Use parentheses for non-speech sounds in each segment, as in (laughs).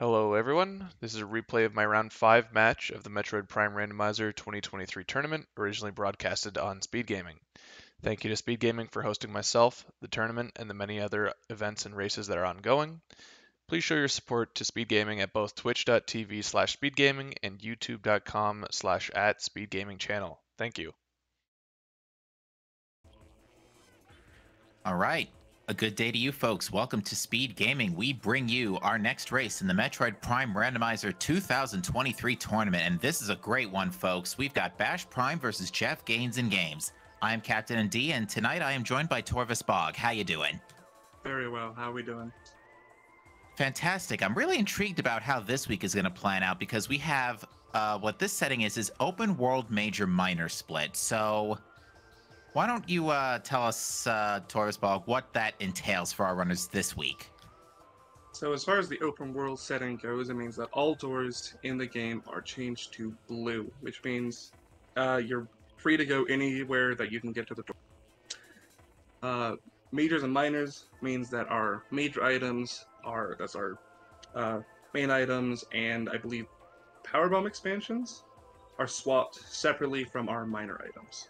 Hello everyone, this is a replay of my round 5 match of the Metroid Prime Randomizer 2023 tournament, originally broadcasted on Speed Gaming. Thank you to Speed Gaming for hosting myself, the tournament, and the many other events and races that are ongoing. Please show your support to Speed Gaming at both twitch.tv slash speedgaming and youtube.com slash at speedgaming channel. Thank you. All right. A good day to you folks. Welcome to Speed Gaming. We bring you our next race in the Metroid Prime Randomizer 2023 tournament. And this is a great one, folks. We've got Bash Prime versus JeffGainsNGames. I am Captain ND, and tonight I am joined by Torvis Bog. How you doing? Very well. How are we doing? Fantastic. I'm really intrigued about how this week is going to plan out because we have uh, what this setting is is open world major minor split. So why don't you uh, tell us, uh, Bog, what that entails for our runners this week? So, as far as the open world setting goes, it means that all doors in the game are changed to blue, which means uh, you're free to go anywhere that you can get to the door. Uh, majors and minors means that our major items are that's our uh, main items, and I believe power bomb expansions are swapped separately from our minor items.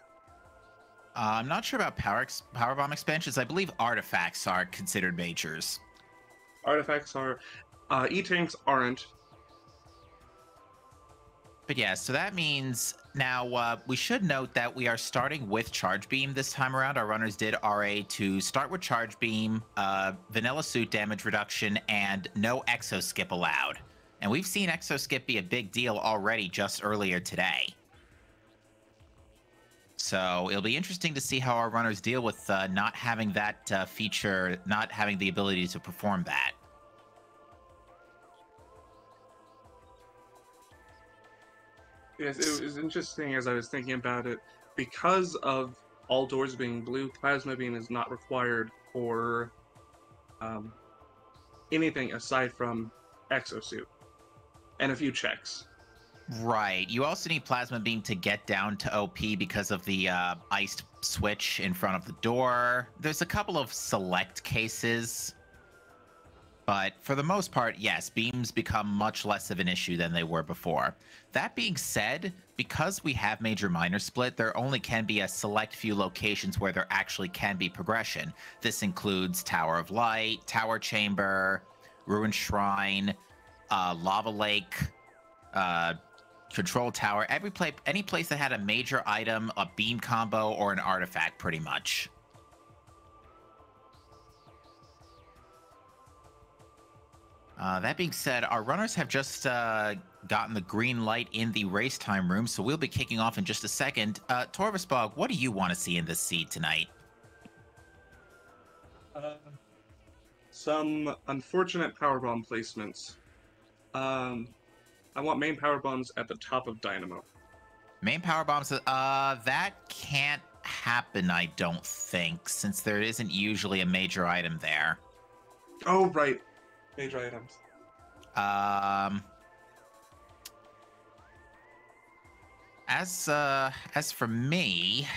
Uh, I'm not sure about power power bomb expansions. I believe artifacts are considered majors. Artifacts are uh, e-tanks aren't. But yeah, so that means now uh, we should note that we are starting with Charge Beam this time around. Our runners did RA to start with Charge Beam, uh, vanilla suit damage reduction, and no exo skip allowed. And we've seen exo skip be a big deal already just earlier today. So it'll be interesting to see how our runners deal with uh, not having that uh, feature, not having the ability to perform that. Yes, it was interesting as I was thinking about it. Because of all doors being blue, plasma beam is not required for um, anything aside from exosuit and a few checks. Right. You also need plasma beam to get down to OP because of the uh, iced switch in front of the door. There's a couple of select cases, but for the most part, yes, beams become much less of an issue than they were before. That being said, because we have major minor split, there only can be a select few locations where there actually can be progression. This includes Tower of Light, Tower Chamber, Ruined Shrine, uh, Lava Lake, uh, control tower, every play, any place that had a major item, a beam combo, or an artifact, pretty much. Uh, that being said, our runners have just uh, gotten the green light in the race time room, so we'll be kicking off in just a second. Uh, Torvis Bog, what do you want to see in this seed tonight? Uh, some unfortunate power bomb placements. Um, I want main power bombs at the top of Dynamo. Main power bombs. Uh, that can't happen. I don't think, since there isn't usually a major item there. Oh right, major items. Um. As uh, as for me,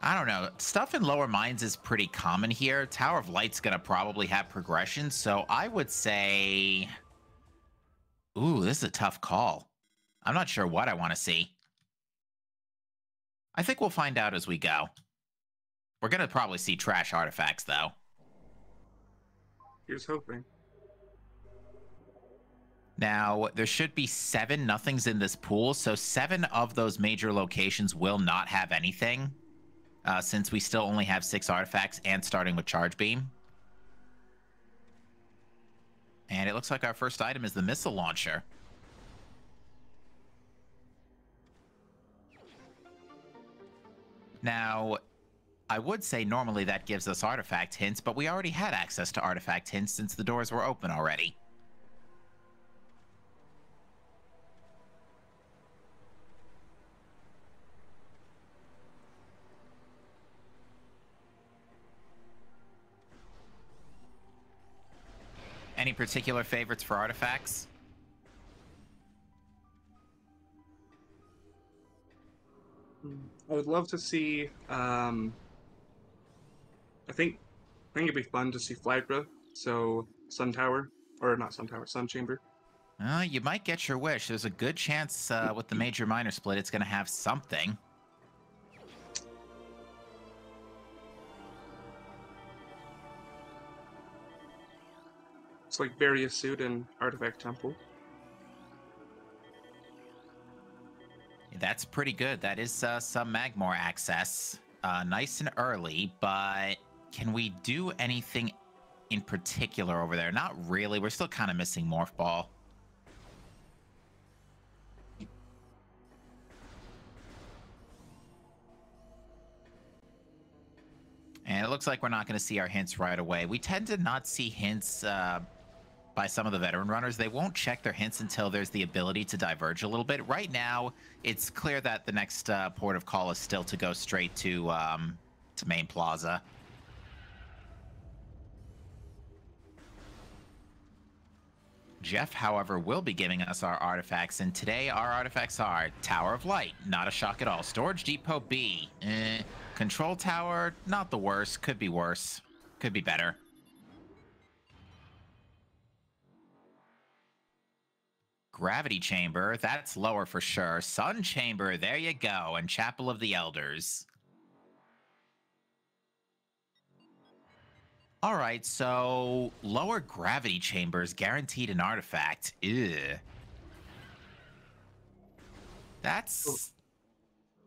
I don't know. Stuff in lower mines is pretty common here. Tower of Light's gonna probably have progression, so I would say Ooh, this is a tough call. I'm not sure what I want to see. I think we'll find out as we go. We're going to probably see trash artifacts, though. Here's hoping. Now, there should be seven nothings in this pool, so seven of those major locations will not have anything, uh, since we still only have six artifacts and starting with Charge Beam. And it looks like our first item is the missile launcher. Now, I would say normally that gives us artifact hints, but we already had access to artifact hints since the doors were open already. Any particular favorites for artifacts? I would love to see. Um, I think I think it'd be fun to see Flaahgra, so Sun Tower or not Sun Tower, Sun Chamber. Uh, you might get your wish. There's a good chance uh, with the major minor split, it's going to have something. It's like Varia suit and artifact temple. That's pretty good. That is uh, some Magmoor access. Uh, nice and early, but can we do anything in particular over there? Not really. We're still kind of missing Morph Ball. And it looks like we're not going to see our hints right away. We tend to not see hints uh, by some of the veteran runners. They won't check their hints until there's the ability to diverge a little bit. Right now, it's clear that the next uh, port of call is still to go straight to um, to main plaza. Jeff, however, will be giving us our artifacts, and today our artifacts are Tower of Light, not a shock at all. Storage Depot B, eh. Control Tower, not the worst, could be worse, could be better. Gravity Chamber, that's lower for sure. Sun Chamber, there you go, and Chapel of the Elders. All right, so lower gravity chambers guaranteed an artifact. Ew. That's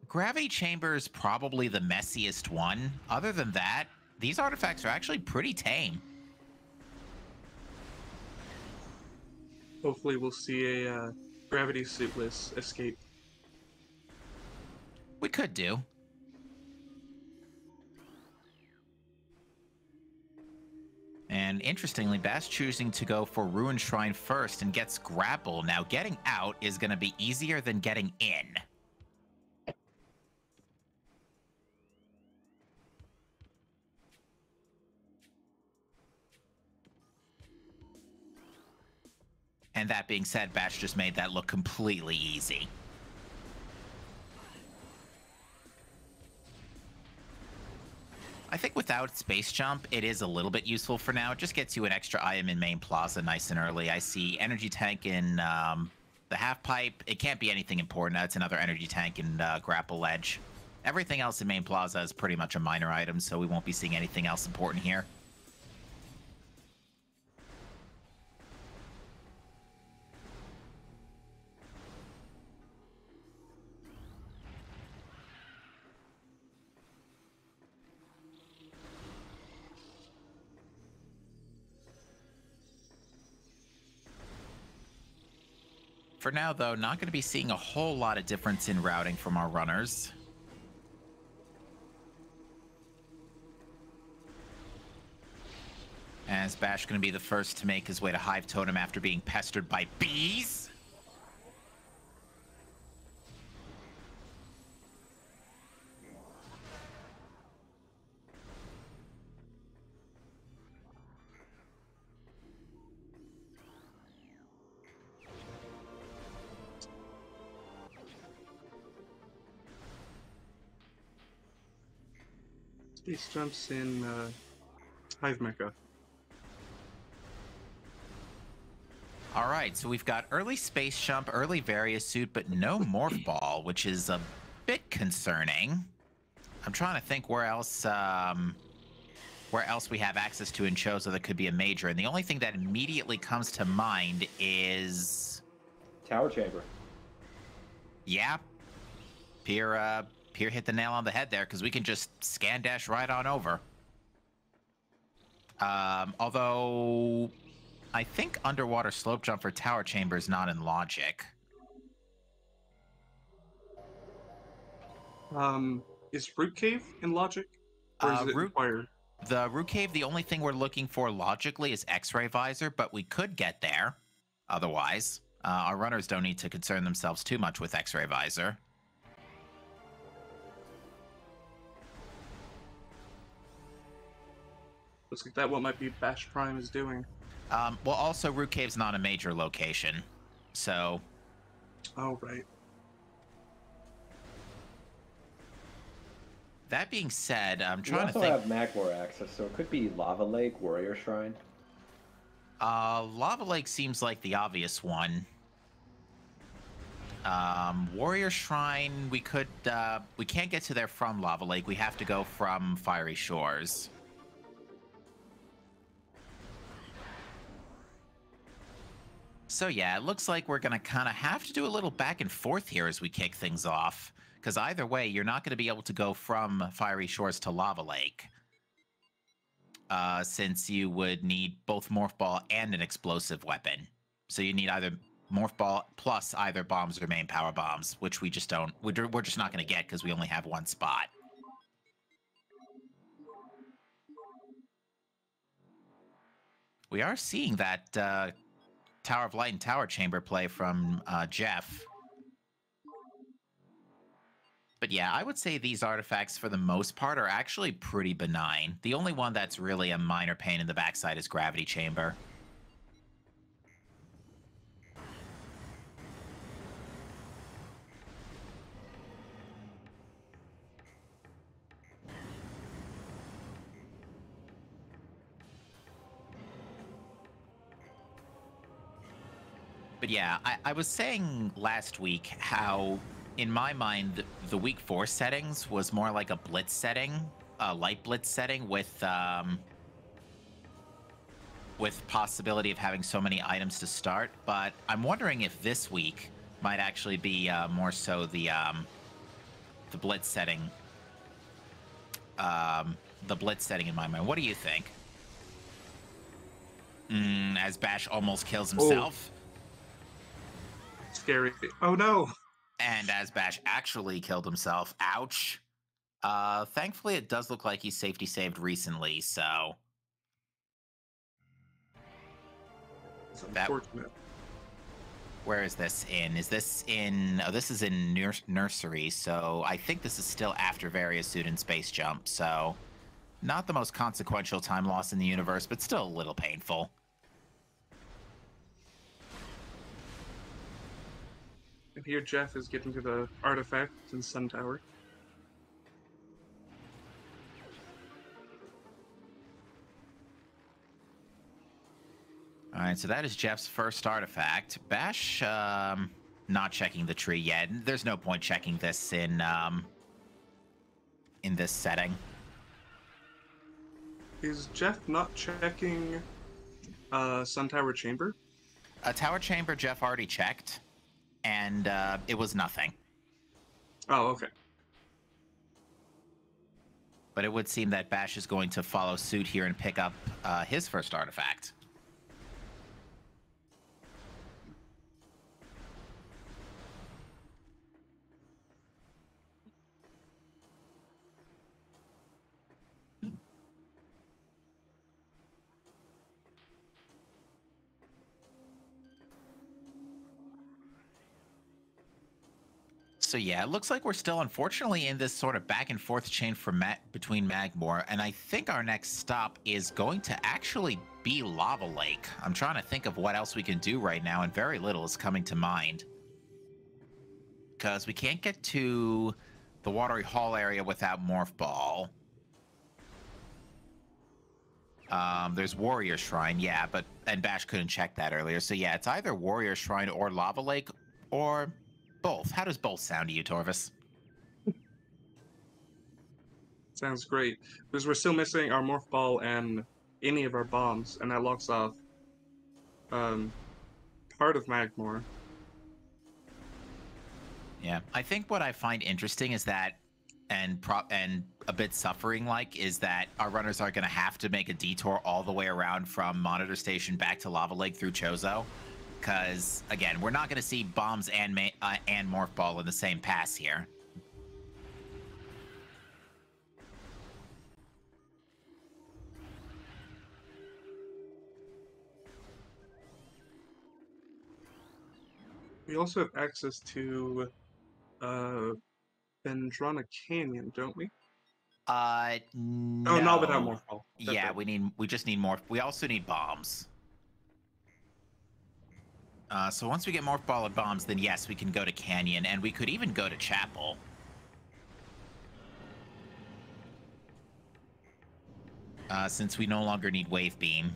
gravity chamber is probably the messiest one. Other than that, these artifacts are actually pretty tame. Hopefully, we'll see a uh, gravity suitless escape. We could do. And interestingly, Bash choosing to go for Ruin Shrine first and gets Grapple. Now, getting out is going to be easier than getting in. And that being said, Bash just made that look completely easy. I think without Space Jump, it is a little bit useful for now. It just gets you an extra item in Main Plaza nice and early. I see Energy Tank in um, the Half Pipe. It can't be anything important. That's another Energy Tank in uh, Grapple Ledge. Everything else in Main Plaza is pretty much a minor item, so we won't be seeing anything else important here. For now, though, not going to be seeing a whole lot of difference in routing from our runners. As Bash going to be the first to make his way to Hive Totem after being pestered by bees. Space jumps in uh, Hive Mecha. All right, so we've got early Space Jump, early Varia Suit, but no Morph Ball, which is a bit concerning. I'm trying to think where else um, where else we have access to in Chozo that could be a major, and the only thing that immediately comes to mind is Tower chamber. yeah, Pier Pier hit the nail on the head there because we can just scan dash right on over. Um, although I think underwater slope jump for tower chamber is not in logic. Um, is Root Cave in Logic? Or is Uh, it Root- required? The root cave, the only thing we're looking for logically is X-ray visor, but we could get there. Otherwise, uh, our runners don't need to concern themselves too much with X-ray visor. Looks like that what might be Bash Prime is doing. Um, well, also root cave's not a major location, so Oh, right. that being said, I'm We trying to also think. have Magmoor access, so it could be Lava Lake, Warrior Shrine. Uh, Lava Lake seems like the obvious one. Um, Warrior Shrine, we could, uh, we can't get to there from Lava Lake. We have to go from Fiery Shores. So yeah, it looks like we're gonna kind of have to do a little back and forth here as we kick things off. Because either way, you're not going to be able to go from Fiery Shores to Lava Lake. Uh, since you would need both Morph Ball and an explosive weapon. So you need either Morph Ball plus either bombs or main power bombs, which we just don't, we're, we're just not going to get because we only have one spot. We are seeing that uh, Tower of Light and Tower Chamber play from uh, Jeff. But yeah, I would say these artifacts, for the most part, are actually pretty benign. The only one that's really a minor pain in the backside is Gravity Chamber. But yeah, I, I was saying last week how in my mind, the week four settings was more like a blitz setting, a light blitz setting with um, with possibility of having so many items to start. But I'm wondering if this week might actually be uh, more so the um, the blitz setting. Um, the blitz setting in my mind. What do you think? Mm, as Bash almost kills himself. Oh. Scary. Oh no and as Bash actually killed himself. Ouch. Uh, thankfully, it does look like he's safety saved recently, so. That, where is this in? Is this in? Oh, this is in nurs nursery, so I think this is still after Varia suit and space jump. So, not the most consequential time loss in the universe, but still a little painful. And here Jeff is getting to the artifact in Sun Tower. All right, so that is Jeff's first artifact. Bash, um, not checking the tree yet. There's no point checking this in um, in this setting. Is Jeff not checking uh, Sun Tower Chamber? A Tower Chamber, Jeff already checked and uh, it was nothing. Oh, okay. But it would seem that Bash is going to follow suit here and pick up uh, his first artifact. So yeah, it looks like we're still unfortunately in this sort of back and forth chain for Matt between Magmoor, and I think our next stop is going to actually be Lava Lake. I'm trying to think of what else we can do right now, and very little is coming to mind. Because we can't get to the Watery Hall area without Morph Ball. Um, there's Warrior Shrine, yeah, but and Bash couldn't check that earlier. So yeah, it's either Warrior Shrine or Lava Lake, or both. How does both sound to you, Torvis? Sounds great. Because we're still missing our Morph Ball and any of our bombs, and that locks off um, part of Magmoor. Yeah, I think what I find interesting is that, and pro- and a bit suffering like, is that our runners are going to have to make a detour all the way around from Monitor Station back to Lava Lake through Chozo because again, we're not going to see bombs and uh, and morph ball in the same pass here. We also have access to uh, Canyon, don't we? Uh, no. Oh, not without morph ball. yeah, right. we need. We just need more. We also need bombs. Uh, so once we get more solid bombs, then yes, we can go to Canyon, and we could even go to Chapel. Uh, since we no longer need Wave Beam.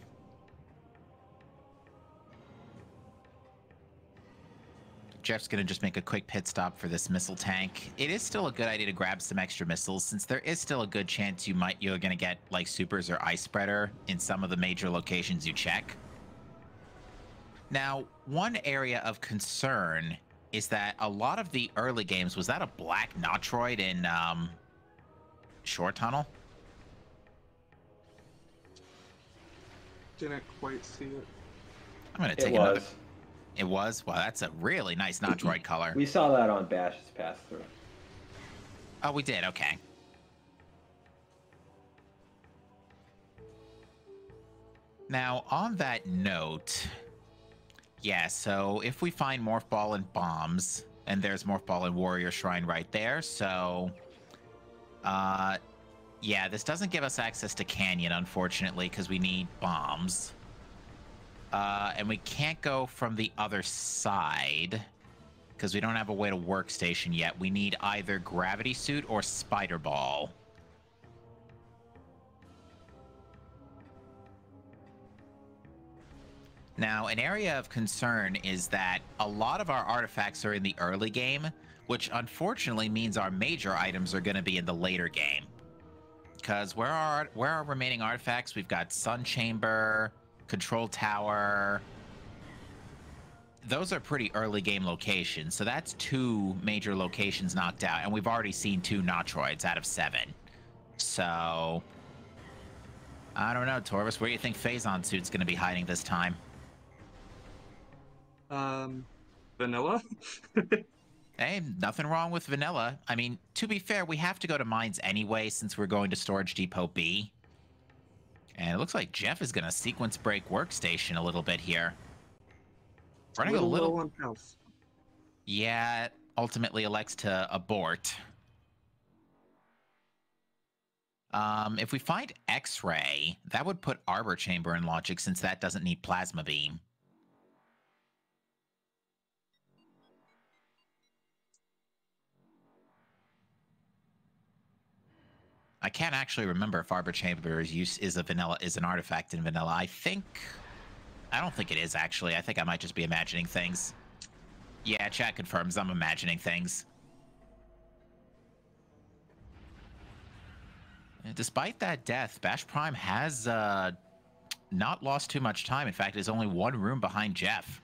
Jeff's gonna just make a quick pit stop for this missile tank. It is still a good idea to grab some extra missiles since there is still a good chance you might you're gonna get like supers or ice spreader in some of the major locations you check. Now, one area of concern is that a lot of the early games was that a black Notroid in um, Shore Tunnel? Didn't quite see it. I'm gonna It take another. was. It was. Wow, that's a really nice Notroid color. We saw that on Bash's pass through. Oh, we did. Okay. Now, on that note, yeah, so if we find Morph Ball and bombs, and there's Morph Ball and Warrior Shrine right there, so. Uh, yeah, this doesn't give us access to Canyon, unfortunately, because we need bombs. Uh, and we can't go from the other side because we don't have a way to workstation yet. We need either gravity suit or spider ball. Now, an area of concern is that a lot of our artifacts are in the early game, which unfortunately means our major items are going to be in the later game. Because where are where are remaining artifacts? We've got Sun Chamber, Control Tower, those are pretty early game locations. So that's two major locations knocked out, and we've already seen two Notroids out of seven. So I don't know, Torvis. Where do you think Phazon suit's going to be hiding this time? Um, vanilla. (laughs) Hey, nothing wrong with vanilla. I mean, to be fair, we have to go to mines anyway since we're going to Storage Depot B. And it looks like Jeff is going to sequence break workstation a little bit here. Running a little low on health. Yeah, ultimately elects to abort. Um, if we find X-ray, that would put Arbor Chamber in logic since that doesn't need Plasma Beam. I can't actually remember if Arbor Chamber's use is a vanilla is an artifact in vanilla. I think I don't think it is actually. I think I might just be imagining things. Yeah, chat confirms I'm imagining things. Despite that death, Bash Prime has uh, not lost too much time. In fact, is only one room behind Jeff.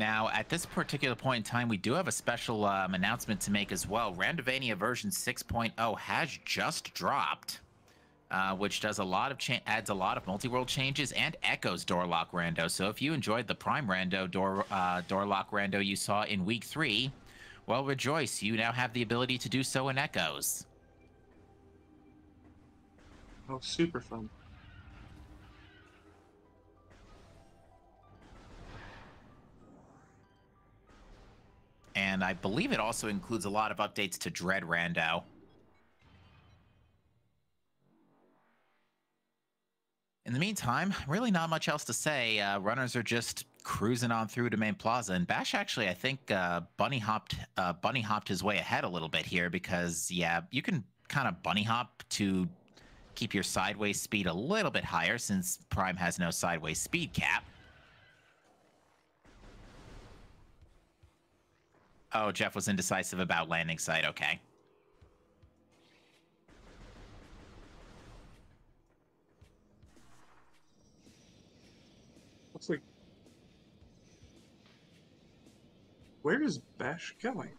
Now, at this particular point in time, we do have a special um, announcement to make as well. Randovania version 6.0 has just dropped, uh, which does a lot of adds a lot of multi-world changes and echoes door lock rando. So if you enjoyed the Prime rando door uh, door lock rando you saw in week three, well, rejoice! You now have the ability to do so in echoes. Oh, super fun. And I believe it also includes a lot of updates to Dread Rando. In the meantime, really not much else to say. Uh, runners are just cruising on through to Main Plaza, and Bash actually, I think, uh, bunny hopped, uh, bunny hopped his way ahead a little bit here because, yeah, you can kind of bunny hop to keep your sideways speed a little bit higher since Prime has no sideways speed cap. Oh, Jeff was indecisive about landing site. Okay. Looks like. Where is Bash going?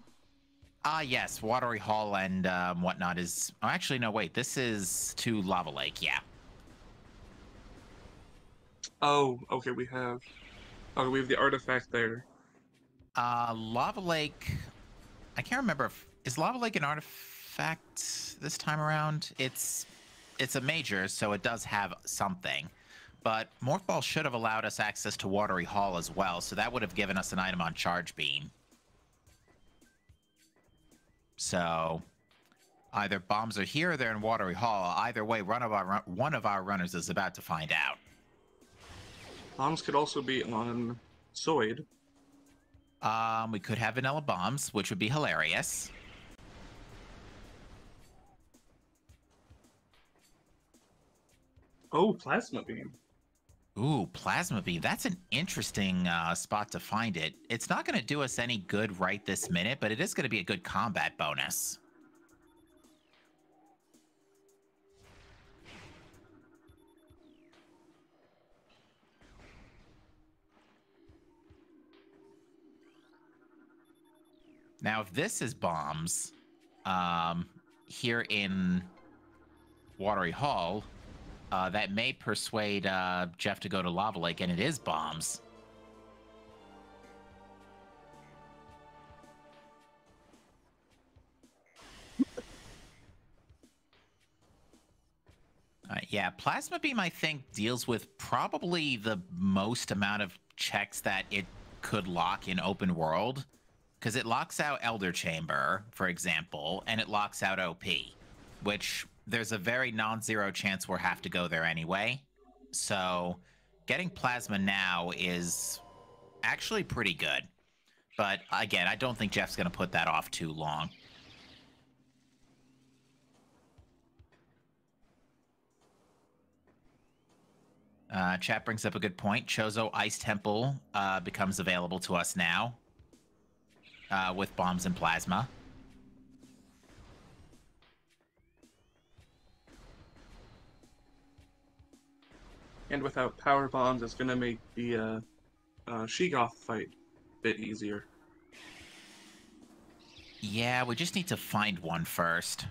Ah, yes, Watery Hall and um, whatnot is. Oh, actually, no, wait. This is to Lava Lake. Yeah. Oh, okay, we have. Oh, we have the artifact there. Uh, Lava Lake. I can't remember if is Lava Lake an artifact this time around. It's it's a major, so it does have something. But Morph Ball should have allowed us access to Watery Hall as well, so that would have given us an item on Charge Beam. So either bombs are here or they're in Watery Hall. Either way, one of our one of our runners is about to find out. Bombs could also be on Zoid. Um, we could have vanilla bombs, which would be hilarious. Oh, plasma beam. Ooh, plasma beam. That's an interesting uh, spot to find it. It's not going to do us any good right this minute, but it is going to be a good combat bonus. Now, if this is bombs, um, here in Watery Hall, uh, that may persuade uh, Jeff to go to Lava Lake, and it is bombs. Uh, yeah, Plasma Beam, I think, deals with probably the most amount of checks that it could lock in open world. Because it locks out Elder Chamber, for example, and it locks out OP, which there's a very non-zero chance we'll have to go there anyway. So getting Plasma now is actually pretty good. But again, I don't think Jeff's going to put that off too long. Uh, chat brings up a good point. Chozo Ice Temple uh, becomes available to us now uh, with bombs and plasma. And without power bombs, it's gonna make the uh, uh, Sheegoth fight a bit easier. Yeah, we just need to find one first.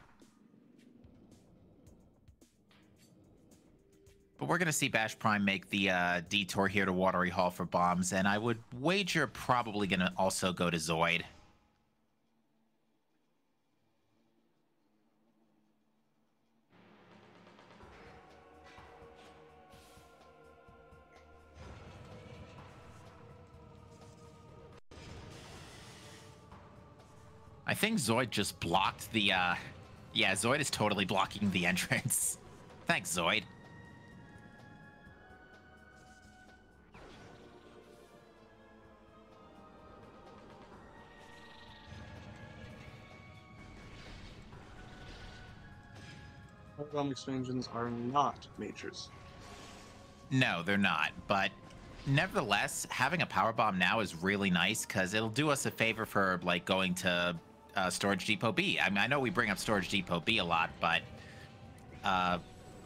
But we're going to see Bash Prime make the uh, detour here to Watery Hall for bombs, and I would wager probably going to also go to Zoid. I think Zoid just blocked the, uh... Yeah, Zoid is totally blocking the entrance. (laughs) Thanks, Zoid. Realm expansions are not majors. No, they're not. But nevertheless, having a power bomb now is really nice because it'll do us a favor for like going to uh, Storage Depot B. I mean, I know we bring up Storage Depot B a lot, but uh,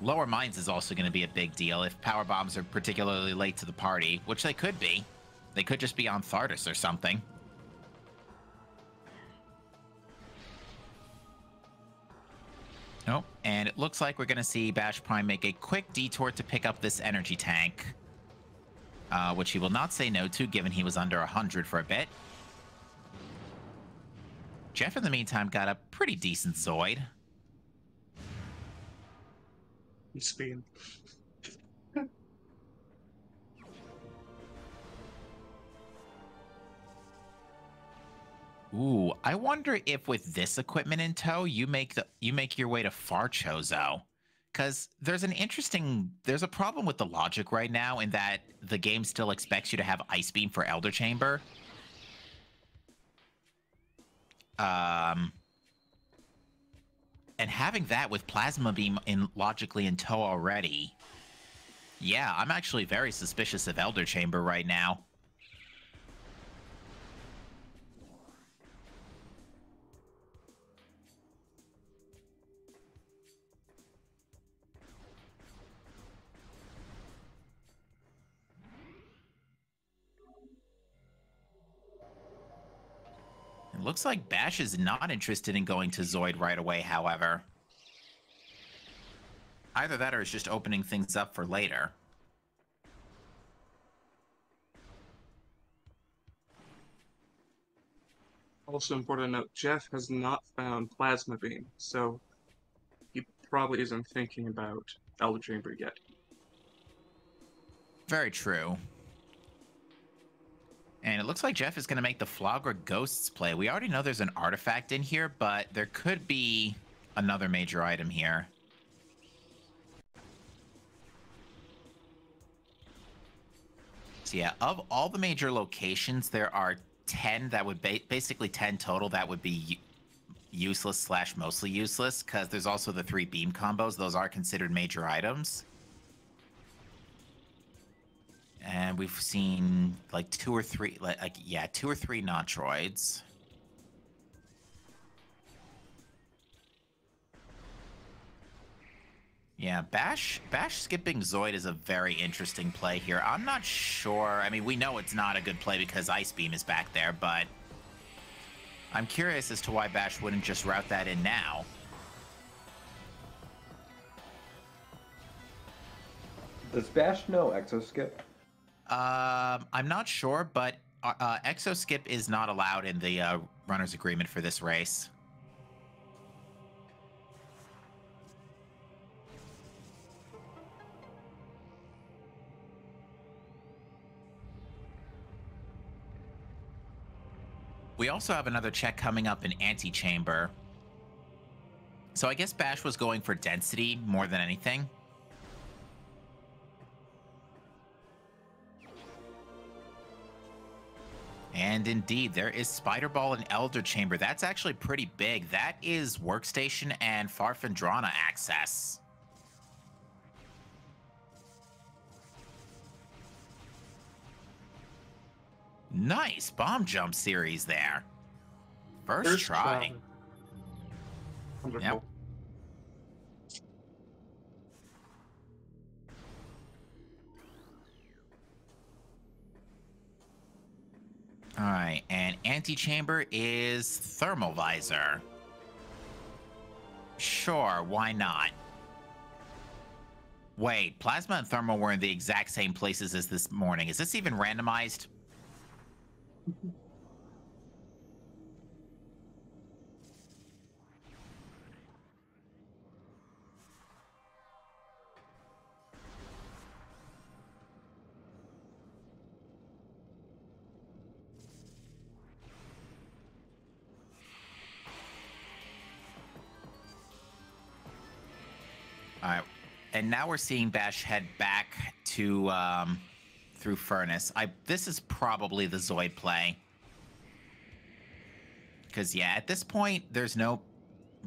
Lower Mines is also going to be a big deal if power bombs are particularly late to the party, which they could be. They could just be on Thardus or something. And it looks like we're going to see Bash Prime make a quick detour to pick up this energy tank. Uh, which he will not say no to, given he was under 100 for a bit. Jeff, in the meantime, got a pretty decent Zoid. Speed. Ooh, I wonder if with this equipment in tow, you make the you make your way to Far Chozo. Because there's an interesting there's a problem with the logic right now in that the game still expects you to have Ice Beam for Elder Chamber. Um and having that with Plasma Beam in logically in tow already. Yeah, I'm actually very suspicious of Elder Chamber right now. Looks like Bash is not interested in going to Zoid right away, however. Either that or it's just opening things up for later. Also important to note, Jeff has not found Plasma Beam, so he probably isn't thinking about Elder Chamber yet. Very true. And it looks like Jeff is going to make the Flaahgra Ghosts play. We already know there's an artifact in here, but there could be another major item here. So yeah, of all the major locations, there are 10 that would ba basically 10 total that would be useless slash mostly useless because there's also the three beam combos. Those are considered major items. And we've seen like two or three, like, like yeah, two or three non-droids. Yeah, Bash Bash skipping Zoid is a very interesting play here. I'm not sure. I mean, we know it's not a good play because Ice Beam is back there, but I'm curious as to why Bash wouldn't just route that in now. Does Bash know Exo Skip? Um, I'm not sure, but uh, uh, Exo Skip is not allowed in the uh, runner's agreement for this race. We also have another check coming up in Antechamber. So I guess Bash was going for density more than anything. And indeed, there is Spider Ball and Elder Chamber. That's actually pretty big. That is Workstation and Far Phendrana access. Nice bomb jump series there. First, try. Wonderful. Yep. All right, and antechamber is thermal visor. Sure, why not? Wait, plasma and thermal were in the exact same places as this morning. Is this even randomized? (laughs) and now we're seeing Bash head back to um, through Furnace. I this is probably the Zoid play. Because yeah, at this point, there's no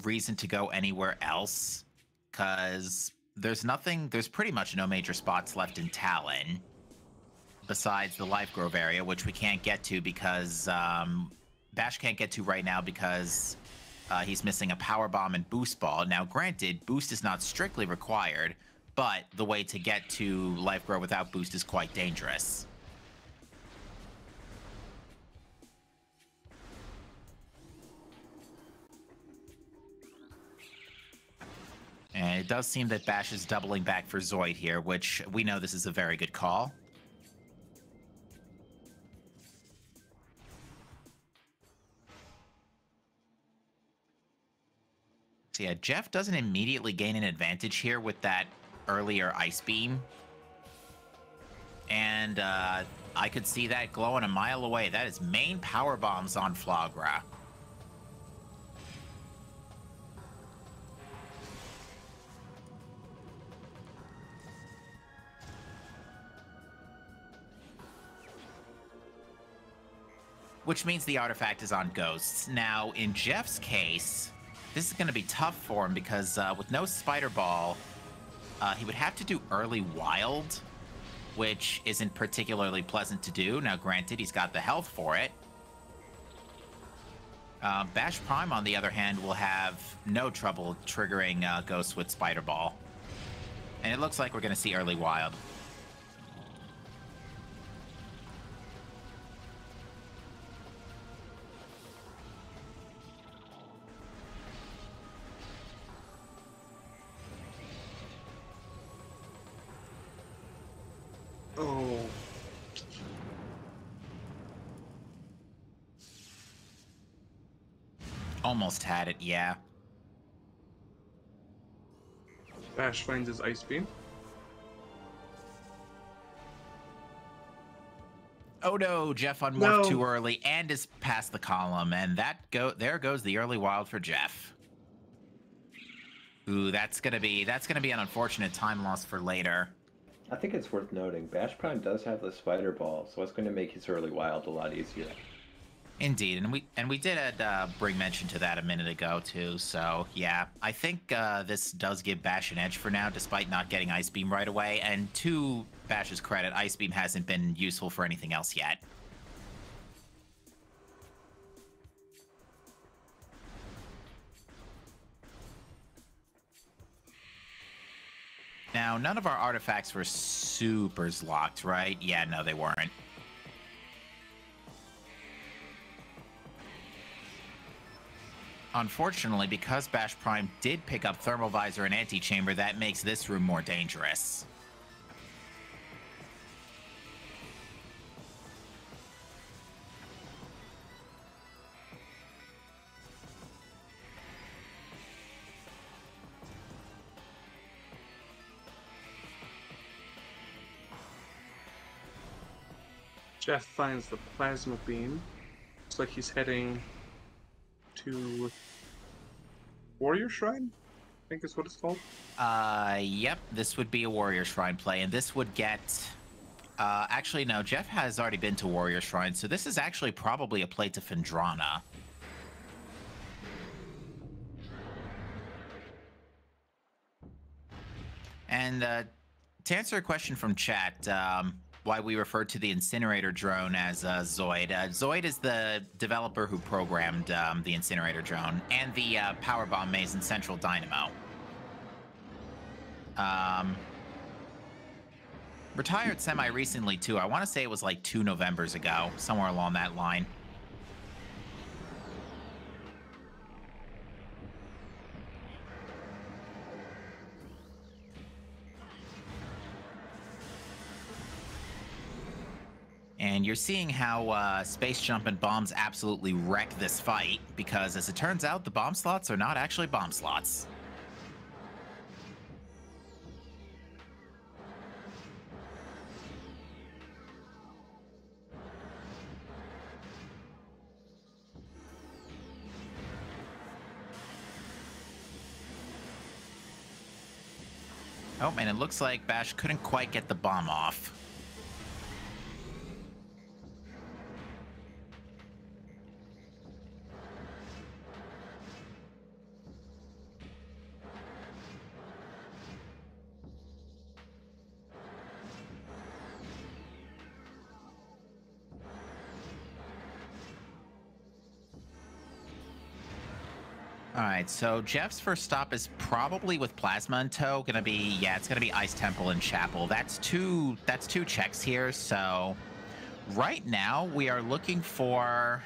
reason to go anywhere else. Because there's nothing. There's pretty much no major spots left in Talon. Besides the Life Grove area, which we can't get to because um, Bash can't get to right now because uh, he's missing a power bomb and boost ball. Now, granted, boost is not strictly required, but the way to get to Life Grove without boost is quite dangerous. And it does seem that Bash is doubling back for Zoid here, which we know this is a very good call. So yeah, Jeff doesn't immediately gain an advantage here with that earlier ice beam. And uh, I could see that glowing a mile away. That is main power bombs on Flaahgra. Which means the artifact is on ghosts. Now, in Jeff's case, this is going to be tough for him because uh, with no Spider Ball, uh, he would have to do early Wild, which isn't particularly pleasant to do. Now, granted, he's got the health for it. Uh, Bash Prime, on the other hand, will have no trouble triggering uh, Ghost with Spider Ball. And it looks like we're going to see early Wild. Oh. Almost had it, yeah. Bash finds his ice beam. Oh no, Jeff unmorphed No. too early and is past the column, and that go there goes the early wild for Jeff. Ooh, that's gonna be that's gonna be an unfortunate time loss for later. I think it's worth noting Bash Prime does have the Spider Ball, so it's going to make his early wild a lot easier. Indeed, and we and we did uh, bring mention to that a minute ago too. So yeah, I think uh, this does give Bash an edge for now, despite not getting Ice Beam right away. And to Bash's credit, Ice Beam hasn't been useful for anything else yet. Now, none of our artifacts were supers locked, right? Yeah, no, they weren't. Unfortunately, because Bash Prime did pick up Thermal Visor and Antechamber, that makes this room more dangerous. Jeff finds the plasma beam. Looks like he's heading to Warrior Shrine. I think is what it's called. Uh, yep, this would be a Warrior Shrine play, and this would get. Uh, actually, no, Jeff has already been to Warrior Shrine, so this is actually probably a play to Phendrana. And uh, to answer a question from chat, um, why we refer to the incinerator drone as uh, Zoid. Uh, Zoid is the developer who programmed um, the incinerator drone and the uh, power bomb maze in Central Dynamo. Um, retired semi recently too. I want to say it was like two Novembers ago, somewhere along that line. And you're seeing how uh, space jump and bombs absolutely wreck this fight, because as it turns out, the bomb slots are not actually bomb slots. Oh, and it looks like Bash couldn't quite get the bomb off. Right, so Jeff's first stop is probably with Plasma in tow. Gonna be yeah, it's gonna be Ice Temple and Chapel. That's two. That's two checks here. So right now we are looking for.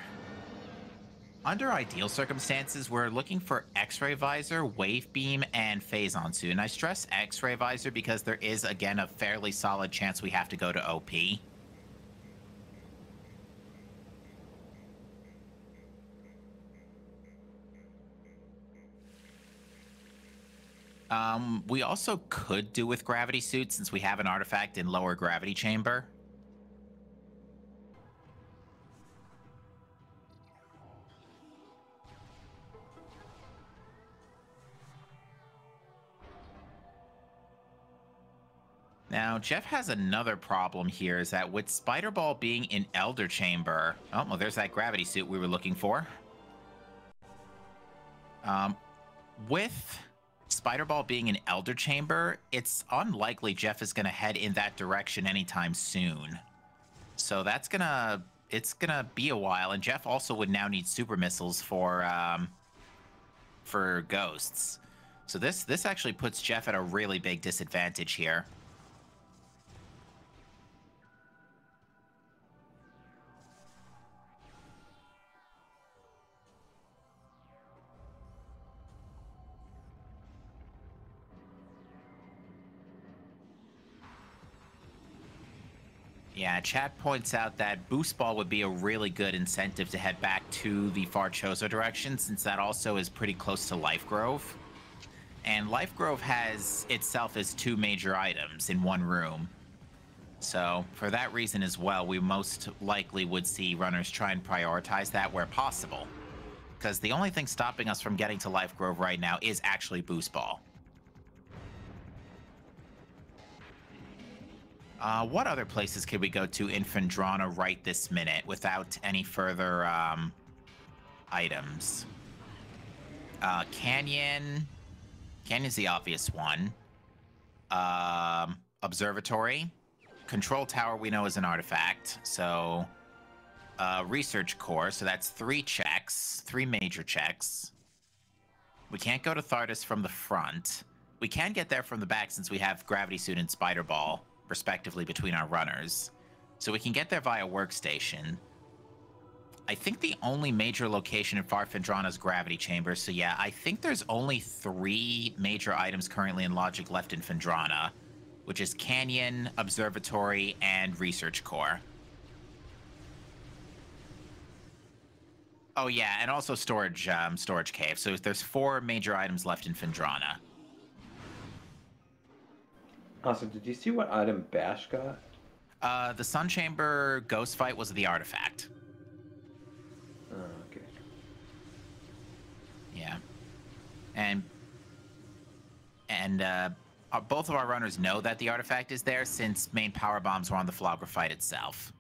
Under ideal circumstances, we're looking for X-ray visor, wave beam, and phase onto. And I stress X-ray visor because there is again a fairly solid chance we have to go to OP. Um, we also could do with gravity suit since we have an artifact in lower gravity chamber. Now, Jeff has another problem here, is that with Spider Ball being in Elder Chamber... Oh, well, there's that gravity suit we were looking for. Um, with Spider Ball being an Elder Chamber, it's unlikely Jeff is going to head in that direction anytime soon. So that's gonna it's gonna be a while, and Jeff also would now need super missiles for um, for ghosts. So this this actually puts Jeff at a really big disadvantage here. Chat points out that Boost Ball would be a really good incentive to head back to the Far Chozo direction, since that also is pretty close to Life Grove. And Life Grove has itself as two major items in one room. So, for that reason as well, we most likely would see runners try and prioritize that where possible. Because the only thing stopping us from getting to Life Grove right now is actually Boost Ball. Uh, what other places could we go to in Phendrana right this minute without any further um, items? Uh, Canyon. Canyon's the obvious one. Um, observatory. control tower we know is an artifact. So uh, research core. So that's three checks, three major checks. We can't go to Thardus from the front. We can get there from the back since we have Gravity Suit and Spider Ball, respectively, between our runners. So we can get there via Workstation. I think the only major location in Far Phendrana is Gravity Chamber. So yeah, I think there's only three major items currently in Logic left in Phendrana, which is Canyon, Observatory, and Research Core. Oh yeah, and also storage um, storage cave. So there's four major items left in Phendrana. Also, did you see what item Bash got? Uh, the Sun Chamber ghost fight was the artifact. Oh, okay. Yeah, and and uh, uh, both of our runners know that the artifact is there since main power bombs were on the Flaahgra fight itself.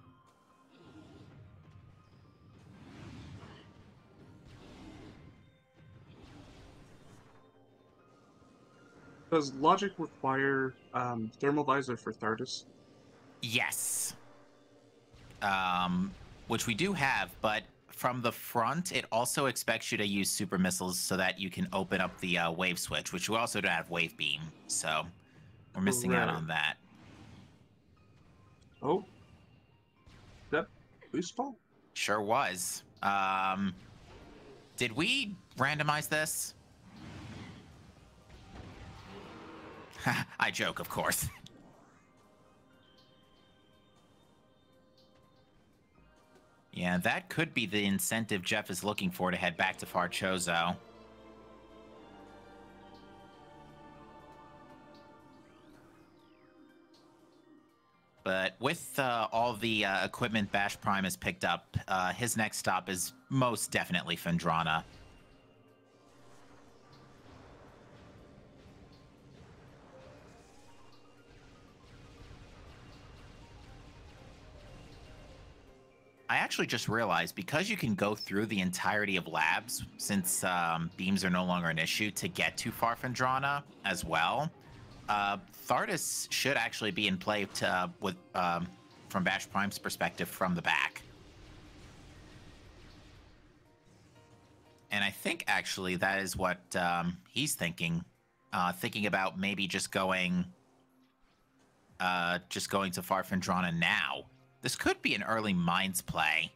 Does logic require um, thermal visor for Thardus? Yes. Um, which we do have, but from the front, it also expects you to use super missiles so that you can open up the uh, wave switch, which we also don't have wave beam. So we're missing out on that. Oh, that ball? Sure was. Um, did we randomize this? (laughs) I joke, of course. yeah, that could be the incentive Jeff is looking for to head back to Far Chozo. But with uh, all the uh, equipment Bash Prime has picked up, uh, his next stop is most definitely Phendrana. I actually just realized because you can go through the entirety of labs, since um, beams are no longer an issue, to get to Far Phendrana as well. Uh, Thardus should actually be in play to, uh, with um, from Bash Prime's perspective from the back. And I think actually that is what um, he's thinking, uh, thinking about maybe just going, uh, just going to Far Phendrana now. This could be an early Mines play.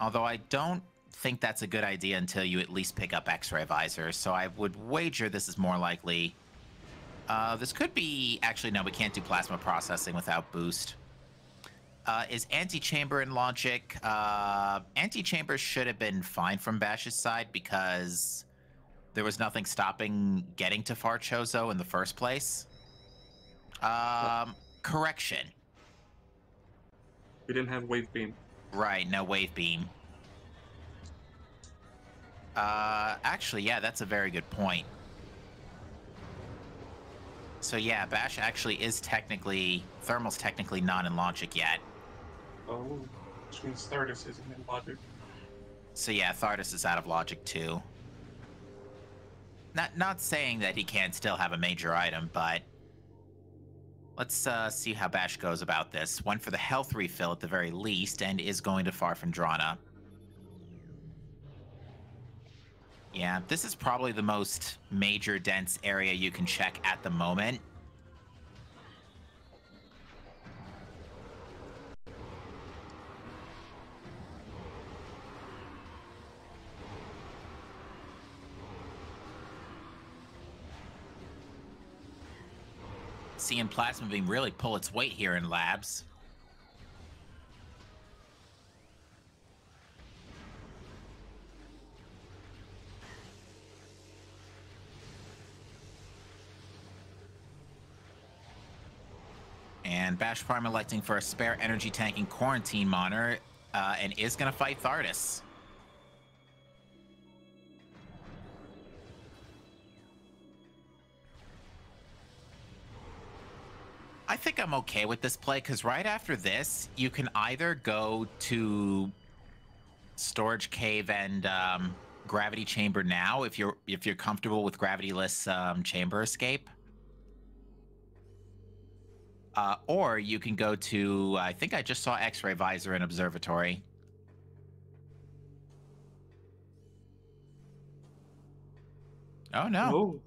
Although I don't think that's a good idea until you at least pick up X-ray visors, so I would wager this is more likely. Uh, this could be... Actually, no, we can't do plasma processing without boost. Uh, is Antechamber in Logic? Uh, Antechamber should have been fine from Bash's side because there was nothing stopping getting to Far Chozo in the first place. Um, correction. We didn't have wave beam. Right, no wave beam. Uh, actually, yeah, that's a very good point. So yeah, Bash actually is technically Thermal's technically not in logic yet. Oh, which means Thardus isn't in logic. So yeah, Thardus is out of logic too. Not not saying that he can't still have a major item, but let's uh, see how Bash goes about this. One for the health refill at the very least, and is going to Far Phendrana. Yeah, this is probably the most major dense area you can check at the moment. Seeing plasma beam really pull its weight here in labs. And Bash Prime electing for a spare energy tanking quarantine monitor uh, and is going to fight Thardus. I think I'm okay with this play because right after this, you can either go to storage cave and um, gravity chamber now if you're if you're comfortable with gravityless um, chamber escape. Uh, or you can go to, I think I just saw X ray visor and observatory. Oh, no.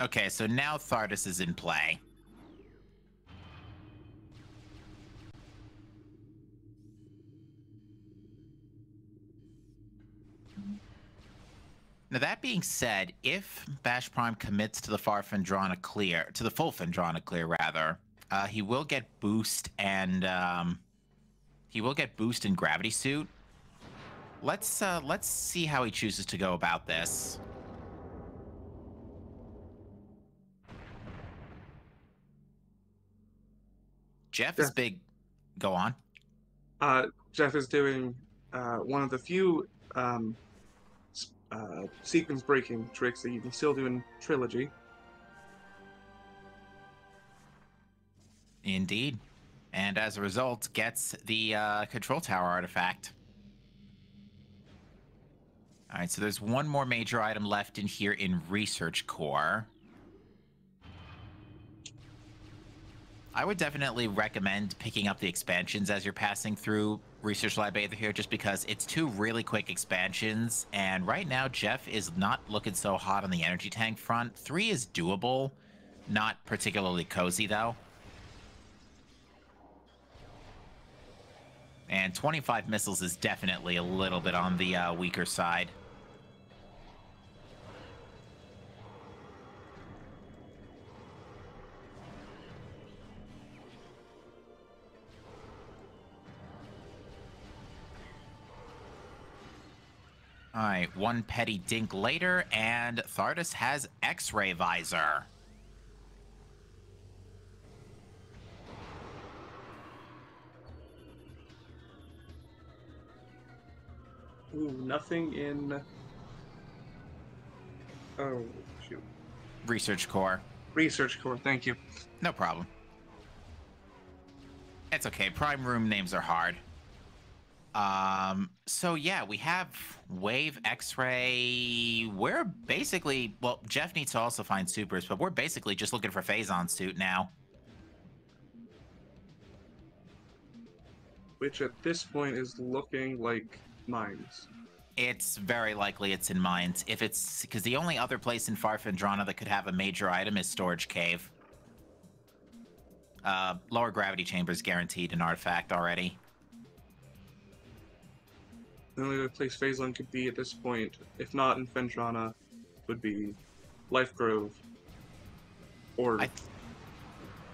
Okay, so now Thardus is in play. Now that being said, if Bash Prime commits to the far Phendrana clear, to the full Phendrana clear rather, uh, he will get boost and um, he will get boost in gravity suit. Let's uh, let's see how he chooses to go about this. Jeff is big. Go on. uh, Jeff is doing uh, one of the few um, uh, sequence breaking tricks that you can still do in Trilogy. Indeed. And as a result, gets the uh, control tower artifact. All right, so there's one more major item left in here in Research Core. I would definitely recommend picking up the expansions as you're passing through Research Lab Aether here, just because it's two really quick expansions. And right now, Jeff is not looking so hot on the energy tank front. Three is doable, not particularly cozy, though. And 25 missiles is definitely a little bit on the uh, weaker side. All right, one petty dink later, and Thardus has X-ray visor. Ooh, nothing in. Oh, shoot. Research core. Research Core, thank you. No problem. It's okay. Prime room names are hard. Um, so yeah, we have Wave X-Ray. We're basically well, Jeff needs to also find supers, but we're basically just looking for Phazon suit now. Which at this point is looking like mines. It's very likely it's in mines. If it's because the only other place in Far Phendrana that could have a major item is Storage Cave. Uh, lower gravity chambers guaranteed an artifact already. The only other place Phazon could be at this point, if not in Phendrana, would be Life Grove or I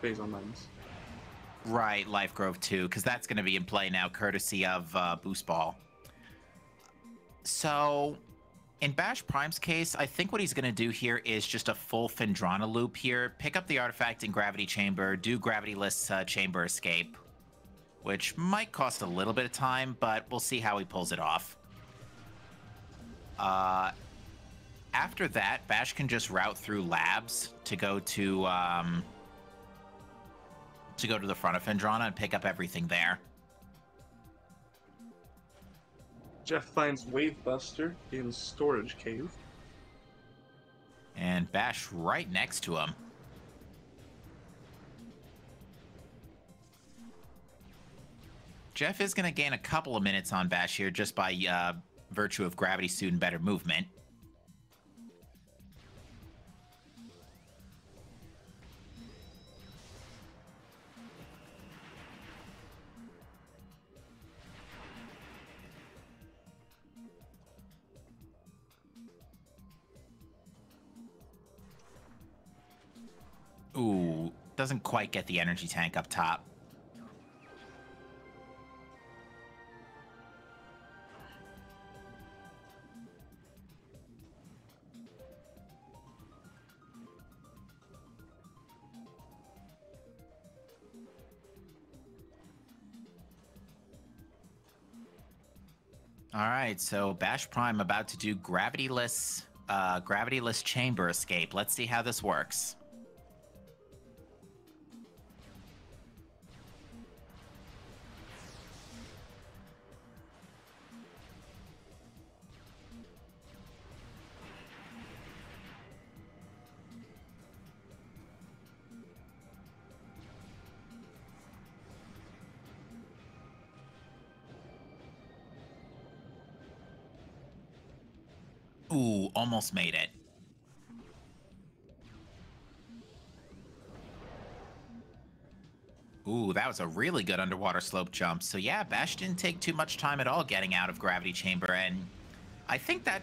Phazon Mines. Right, Life Grove too, because that's going to be in play now, courtesy of uh, Boost Ball. So, in Bash Prime's case, I think what he's going to do here is just a full Phendrana loop here. Pick up the artifact in Gravity Chamber, do Gravityless uh, Chamber Escape, which might cost a little bit of time, but we'll see how he pulls it off. Uh, after that, Bash can just route through labs to go to um, to go to the front of Phendrana and pick up everything there. Jeff finds Wavebuster in Storage Cave. And Bash right next to him. Jeff is going to gain a couple of minutes on Bash here just by uh, virtue of gravity suit and better movement. Ooh, doesn't quite get the energy tank up top. So Bash Prime about to do gravityless, uh, gravityless chamber escape. Let's see how this works. Almost made it. Ooh, that was a really good underwater slope jump. So yeah, Bash didn't take too much time at all getting out of gravity chamber, and I think that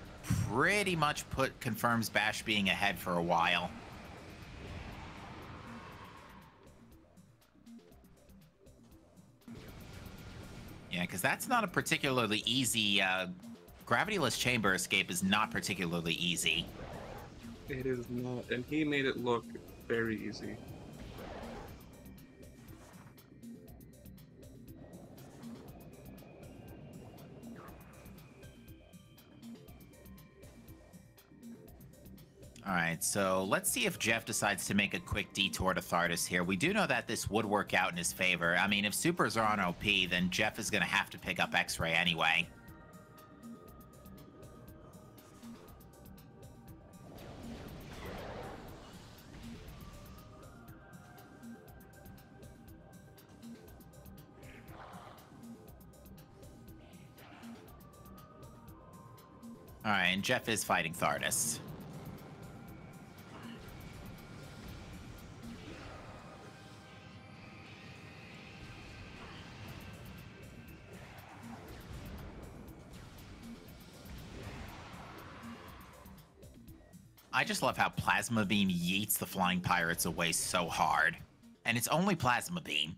pretty much put confirms Bash being ahead for a while. Yeah, because that's not a particularly easy. Uh, gravityless chamber escape is not particularly easy. It is not, and he made it look very easy. All right, so let's see if Jeff decides to make a quick detour to Thardus here. We do know that this would work out in his favor. I mean, if supers are on OP, then Jeff is going to have to pick up X-Ray anyway. Right, and Jeff is fighting Thardus. I just love how Plasma Beam yeets the flying pirates away so hard. And it's only Plasma Beam.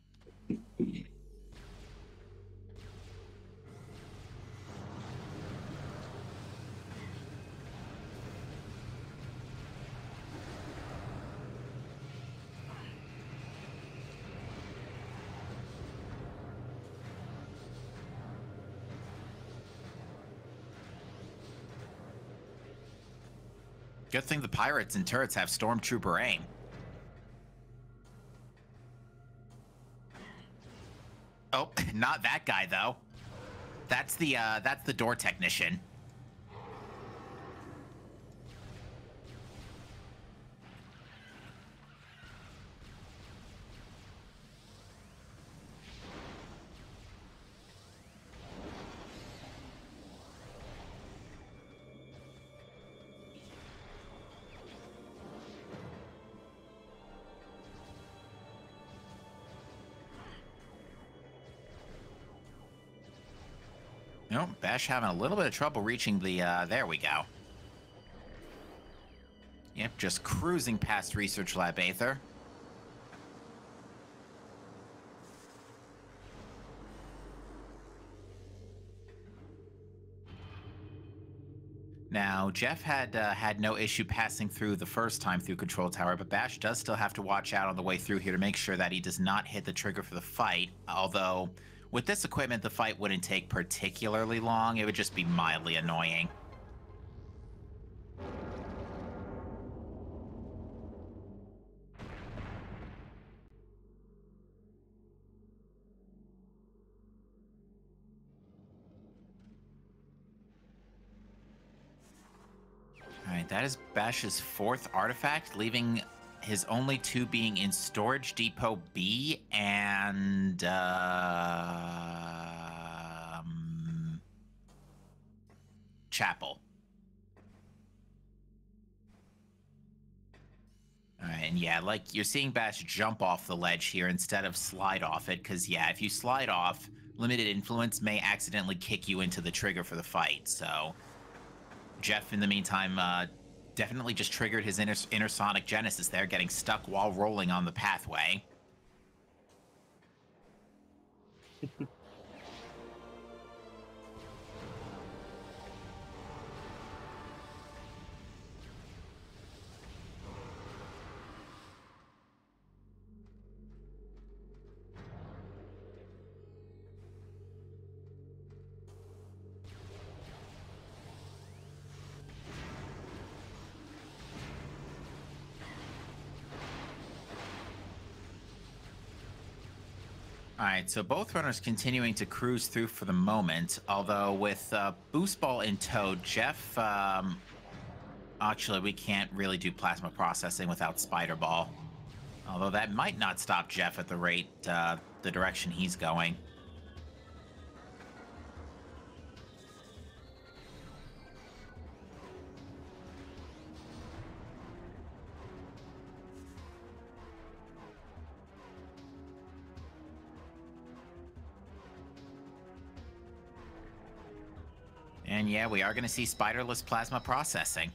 Good thing the pirates and turrets have stormtrooper aim. Oh, (laughs) not that guy though. That's the uh that's the door technician. Having a little bit of trouble reaching the, uh, there we go. Yep, just cruising past Research Lab Aether. Now, Jeff had uh, had no issue passing through the first time through Control Tower, but Bash does still have to watch out on the way through here to make sure that he does not hit the trigger for the fight, although with this equipment, the fight wouldn't take particularly long. It would just be mildly annoying. Alright, that is Bash's fourth artifact, leaving his only two being in Storage Depot B and uh, um, Chapel. And yeah, like you're seeing Bash jump off the ledge here instead of slide off it, because yeah, if you slide off, limited influence may accidentally kick you into the trigger for the fight. So Jeff, in the meantime, uh, definitely just triggered his inner, inner sonic genesis there, getting stuck while rolling on the pathway. (laughs) All right, so both runners continuing to cruise through for the moment, although with uh, Boost Ball in tow, Jeff, um, actually, we can't really do plasma processing without Spider Ball. Although that might not stop Jeff at the rate, uh, the direction he's going. Yeah, we are going to see spiderless plasma processing.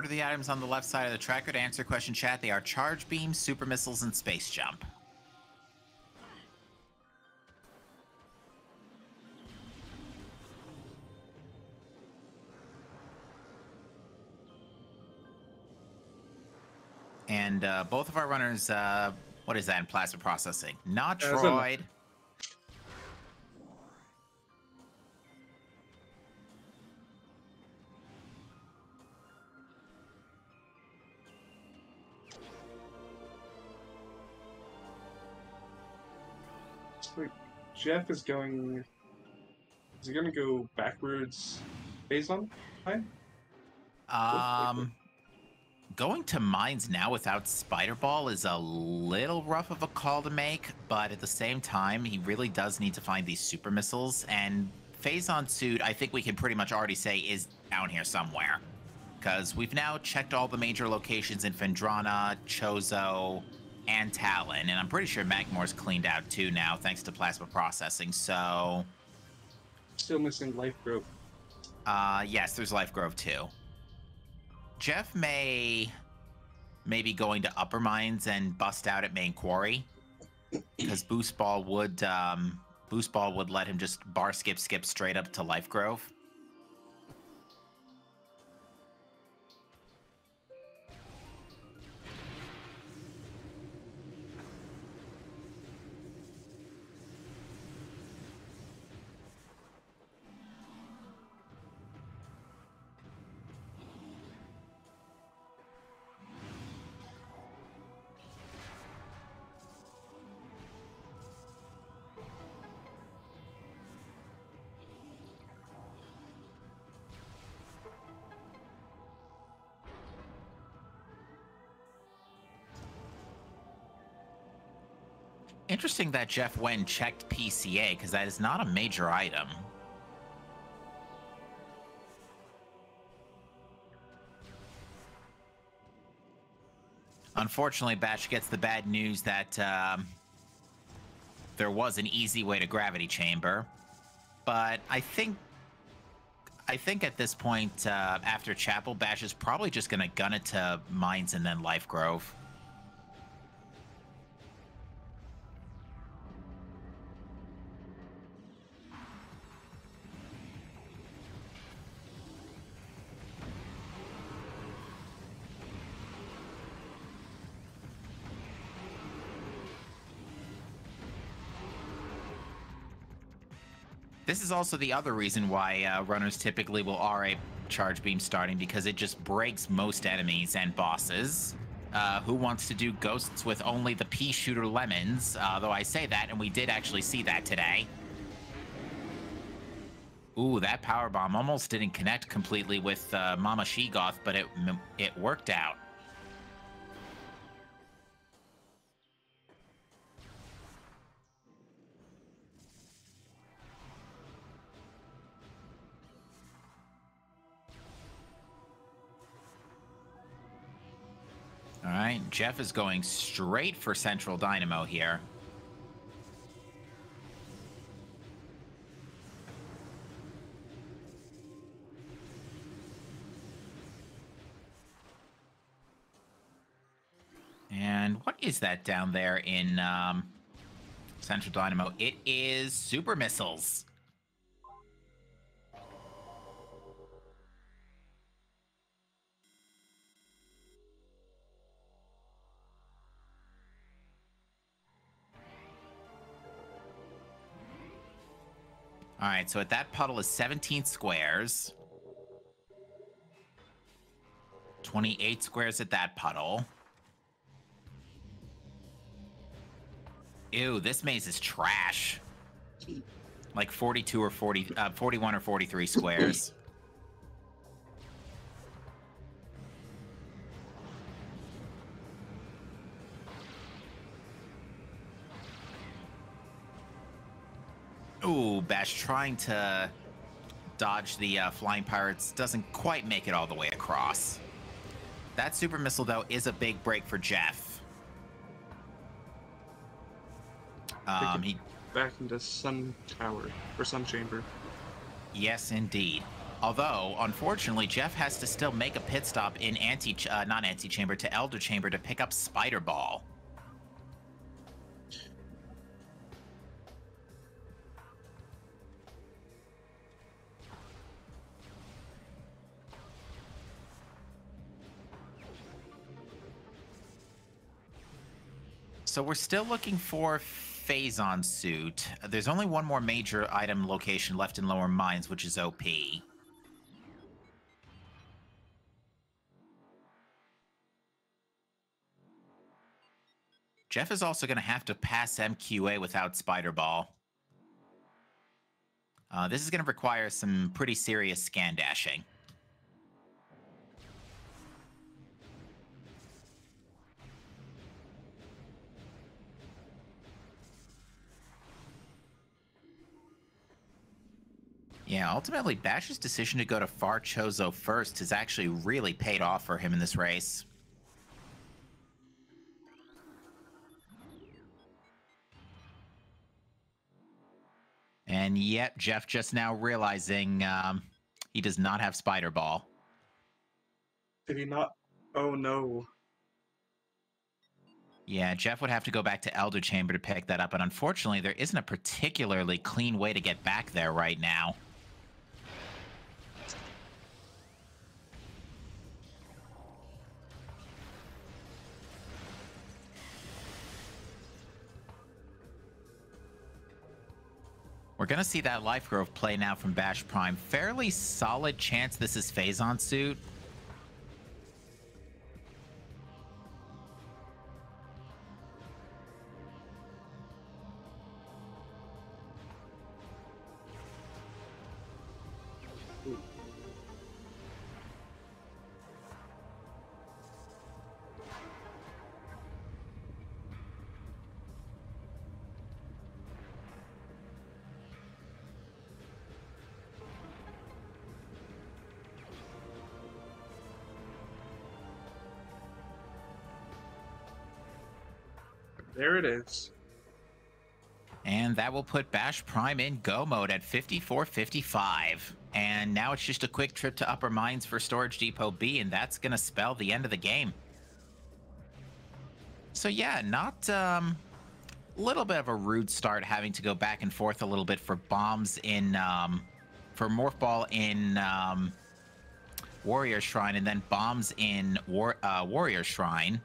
What are the items on the left side of the tracker? To answer question chat, they are charge beam, super missiles, and space jump. And uh, both of our runners, uh, what is that in plasma processing? Not Jeff is going. Is he gonna go backwards based on? Um, going to mines now without Spider Ball is a little rough of a call to make, but at the same time, he really does need to find these super missiles. And Phazon Suit, I think we can pretty much already say is down here somewhere. Because we've now checked all the major locations in Phendrana, Chozo, and Talon, and I'm pretty sure Magmoor's cleaned out too now, thanks to plasma processing. So, Still missing Life Grove. uh, yes, there's Life Grove too. Jeff may maybe going to Upper Mines and bust out at Main Quarry because Boost Ball would um, Boost Ball would let him just bar skip skip straight up to Life Grove. Interesting that Jeff and checked PCA because that is not a major item. Unfortunately, Bash gets the bad news that um, there was an easy way to gravity chamber, but I think I think at this point uh, after Chapel, Bash is probably just gonna gun it to Mines and then Life Grove. This is also the other reason why uh, runners typically will RA charge beam starting because it just breaks most enemies and bosses. Uh, who wants to do ghosts with only the pea shooter lemons? Uh, though I say that, and we did actually see that today. Ooh, that power bomb almost didn't connect completely with uh, Mama Sheegoth, but it it worked out. All right, Jeff is going straight for Central Dynamo here. And what is that down there in um, Central Dynamo? It is super missiles. All right, so at that puddle is 17 squares. 28 squares at that puddle. Ew, this maze is trash. like 42 or 40, uh, 41 or 43 squares. (laughs) Trying to dodge the uh, flying pirates doesn't quite make it all the way across. That super missile, though, is a big break for Jeff. Um, he, Back into Sun Tower or Sun Chamber. yes, indeed. Although, unfortunately, Jeff has to still make a pit stop in anti, uh, not Antechamber to Elder Chamber to pick up Spider Ball. So we're still looking for Phazon suit. There's only one more major item location left in Lower Mines, which is OP. Jeff is also going to have to pass MQA without Spider Ball. Uh, this is going to require some pretty serious scan dashing. Yeah, ultimately, Bash's decision to go to Far Chozo first has actually really paid off for him in this race. And yet, Jeff just now realizing um, he does not have Spider Ball. Did he not? Oh no. Yeah, Jeff would have to go back to Elder Chamber to pick that up, and unfortunately, there isn't a particularly clean way to get back there right now. We're going to see that Life Grove play now from Bash Prime. Fairly solid chance this is Phazon suit. There it is. And that will put Bash Prime in go mode at 5455. And now it's just a quick trip to Upper Mines for Storage Depot B, and that's going to spell the end of the game. So, yeah, not um, a little bit of a rude start having to go back and forth a little bit for bombs in, um, for Morph Ball in um, Warrior Shrine, and then bombs in War, uh, Warrior Shrine.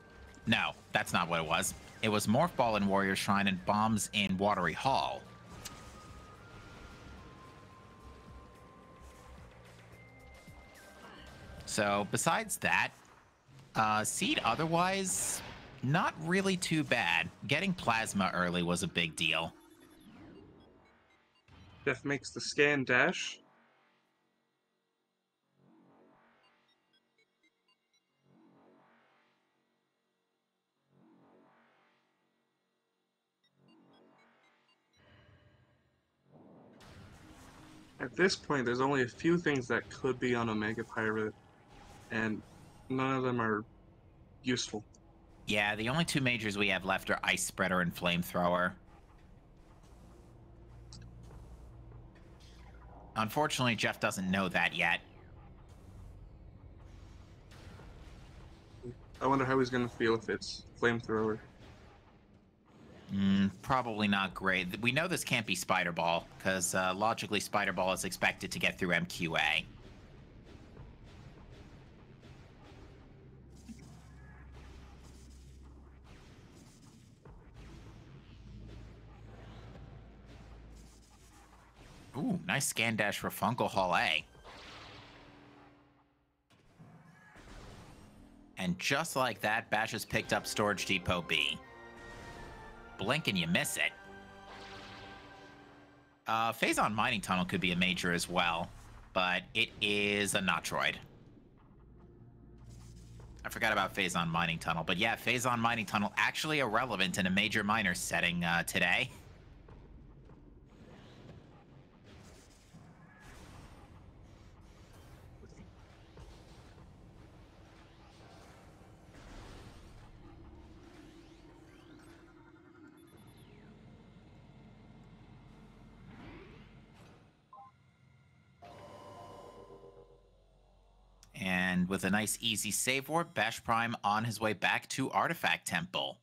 No, that's not what it was. It was Morph Ball in Warrior Shrine and bombs in Watery Hall. So, besides that, uh, Seed otherwise, not really too bad. Getting Plasma early was a big deal. Death makes the scan dash. At this point, there's only a few things that could be on Omega Pirate, and none of them are useful. Yeah, the only two majors we have left are Ice Spreader and Flamethrower. Unfortunately, Jeff doesn't know that yet. I wonder how he's gonna feel if it's Flamethrower. Mm, probably not great. We know this can't be Spider Ball, because uh, logically, Spider Ball is expected to get through MQA. Ooh, nice scan dash for Fungal Hall A. And just like that, Bash has picked up Storage Depot B blink and you miss it. Uh, Phazon Mining Tunnel could be a major as well, but it is a Notroid. I forgot about Phazon Mining Tunnel, but yeah, Phazon Mining Tunnel actually irrelevant in a major minor setting uh, today. And with a nice easy save warp, Bash Prime on his way back to Artifact Temple.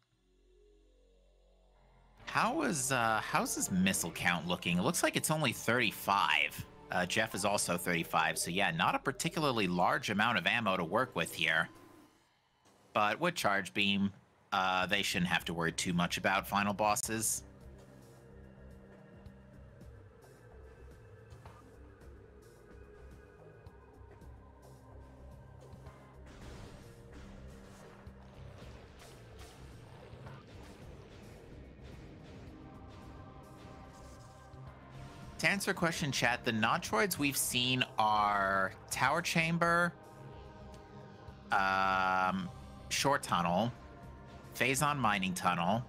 How is uh how's his missile count looking? It looks like it's only 35. Uh, Jeff is also 35, so yeah, not a particularly large amount of ammo to work with here. But with Charge Beam, uh, they shouldn't have to worry too much about final bosses. To answer a question, chat, the Notroids we've seen are Tower Chamber, um, Short Tunnel, Phazon Mining Tunnel.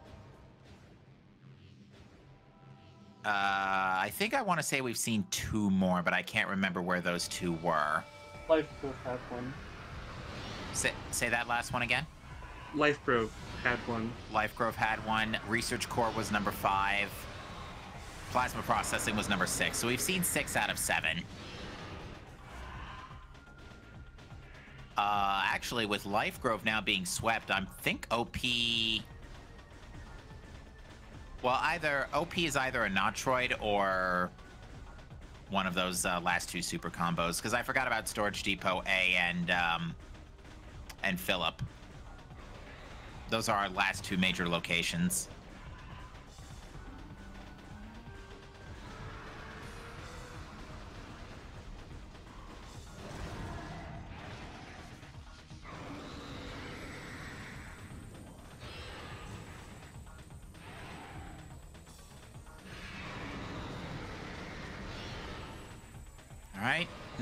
Uh, I think I want to say we've seen two more, but I can't remember where those two were. Life Grove had one. Say, say that last one again. Life Grove had one. Life Grove had one. Research Core was number five. Plasma Processing was number six. So we've seen six out of seven. Uh, actually, with Life Grove now being swept, I think OP. Well, either OP is either a Notroid or one of those uh, last two super combos. Because I forgot about Storage Depot A and um, and Philip. Those are our last two major locations.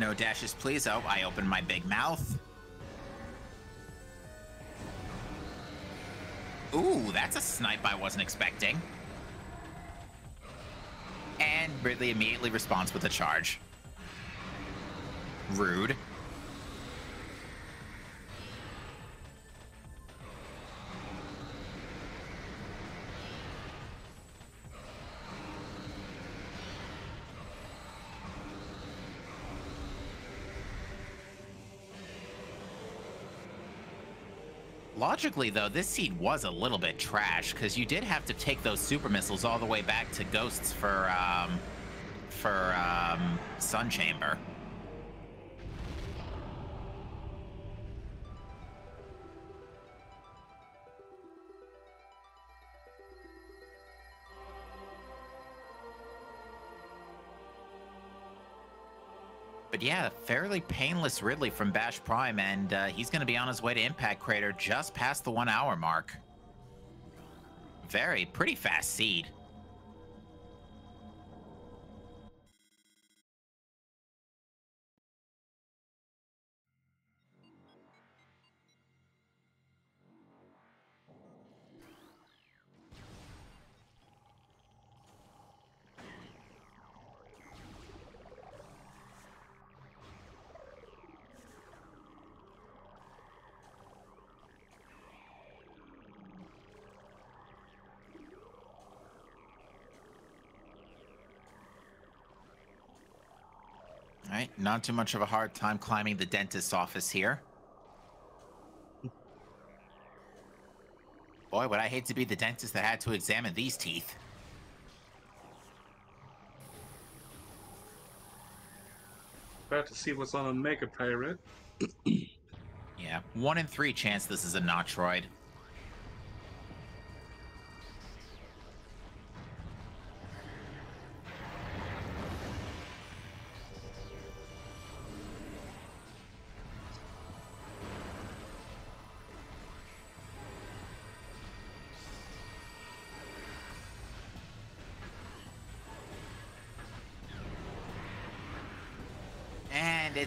No dashes, please. Oh, I opened my big mouth. Ooh, that's a snipe I wasn't expecting. And Ridley immediately responds with a charge. Rude. Logically, though, this seed was a little bit trash because you did have to take those super missiles all the way back to Ghosts for um, for um, Sun Chamber. But yeah, fairly painless Ridley from Bash Prime, and uh, he's going to be on his way to Impact Crater just past the one hour mark. Very, pretty fast seed. Not too much of a hard time climbing the dentist's office here. Boy, would I hate to be the dentist that had to examine these teeth. About to see what's on a Mega Pirate. (clears throat) Yeah, one in three chance this is a Notroid.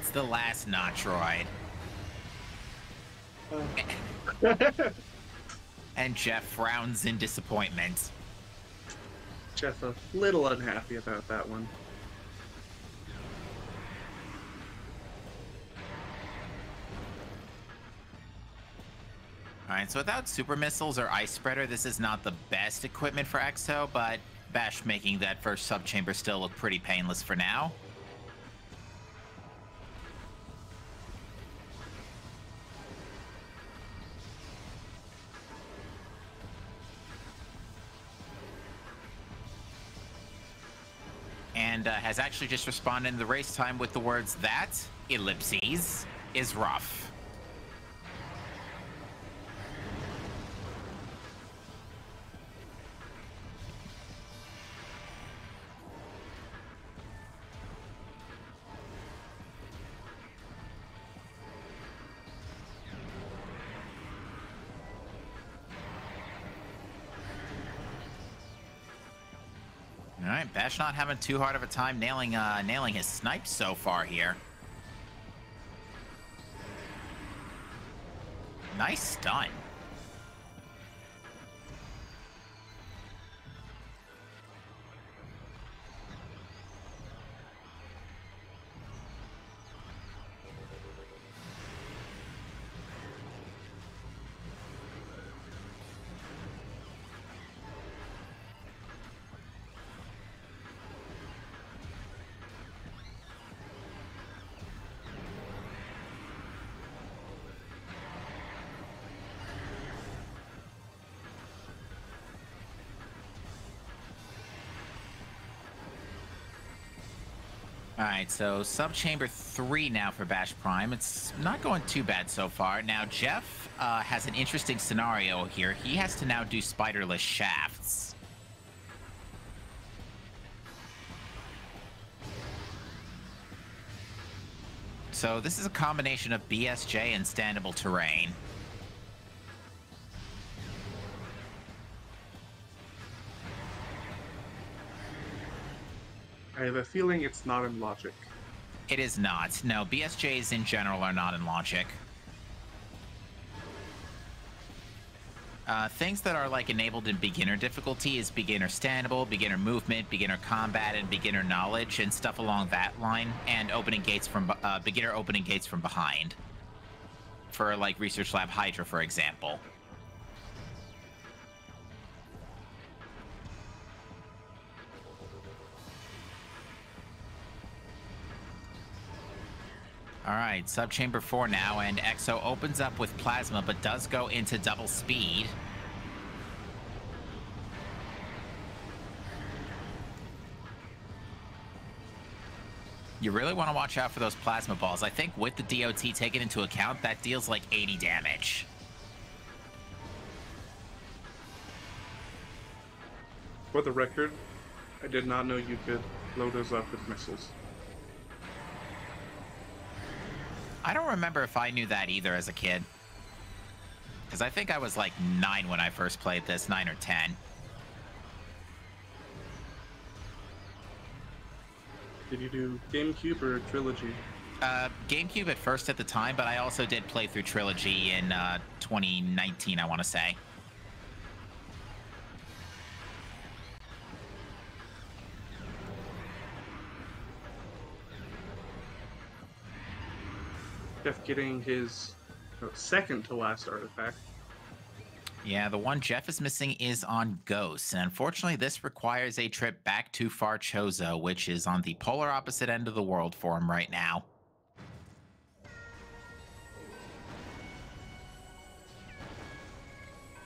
It's the last Notroid. (laughs) And Jeff frowns in disappointment. Jeff a little unhappy about that one. Alright, so without super missiles or ice spreader, this is not the best equipment for Exo, but Bash making that first subchamber still look pretty painless for now. Has actually just responded in the race time with the words that ellipses is rough. Not having too hard of a time nailing uh, nailing his snipes so far here. Nice stun. Right, so subchamber three now for Bash Prime. It's not going too bad so far. Now Jeff uh, has an interesting scenario here. He has to now do spiderless shafts. So this is a combination of BSJ and standable terrain. I have a feeling it's not in logic. It is not. No, BSJs in general are not in logic. Uh, things that are like enabled in beginner difficulty is beginner standable, beginner movement, beginner combat, and beginner knowledge, and stuff along that line. And opening gates from uh, beginner opening gates from behind. For like Research Lab Hydra, for example. All right, subchamber four now, and Exo opens up with plasma, but does go into double speed. You really want to watch out for those plasma balls. I think with the DOT taken into account, that deals like 80 damage. For the record, I did not know you could load those up with missiles. I don't remember if I knew that either as a kid. Because I think I was like nine when I first played this, nine or ten. Did you do GameCube or Trilogy? Uh, GameCube at first at the time, but I also did play through Trilogy in uh, 2019, I want to say. Jeff getting his uh, second to last artifact. Yeah, the one Jeff is missing is on Ghost, and unfortunately, this requires a trip back to Far Chozo, which is on the polar opposite end of the world for him right now.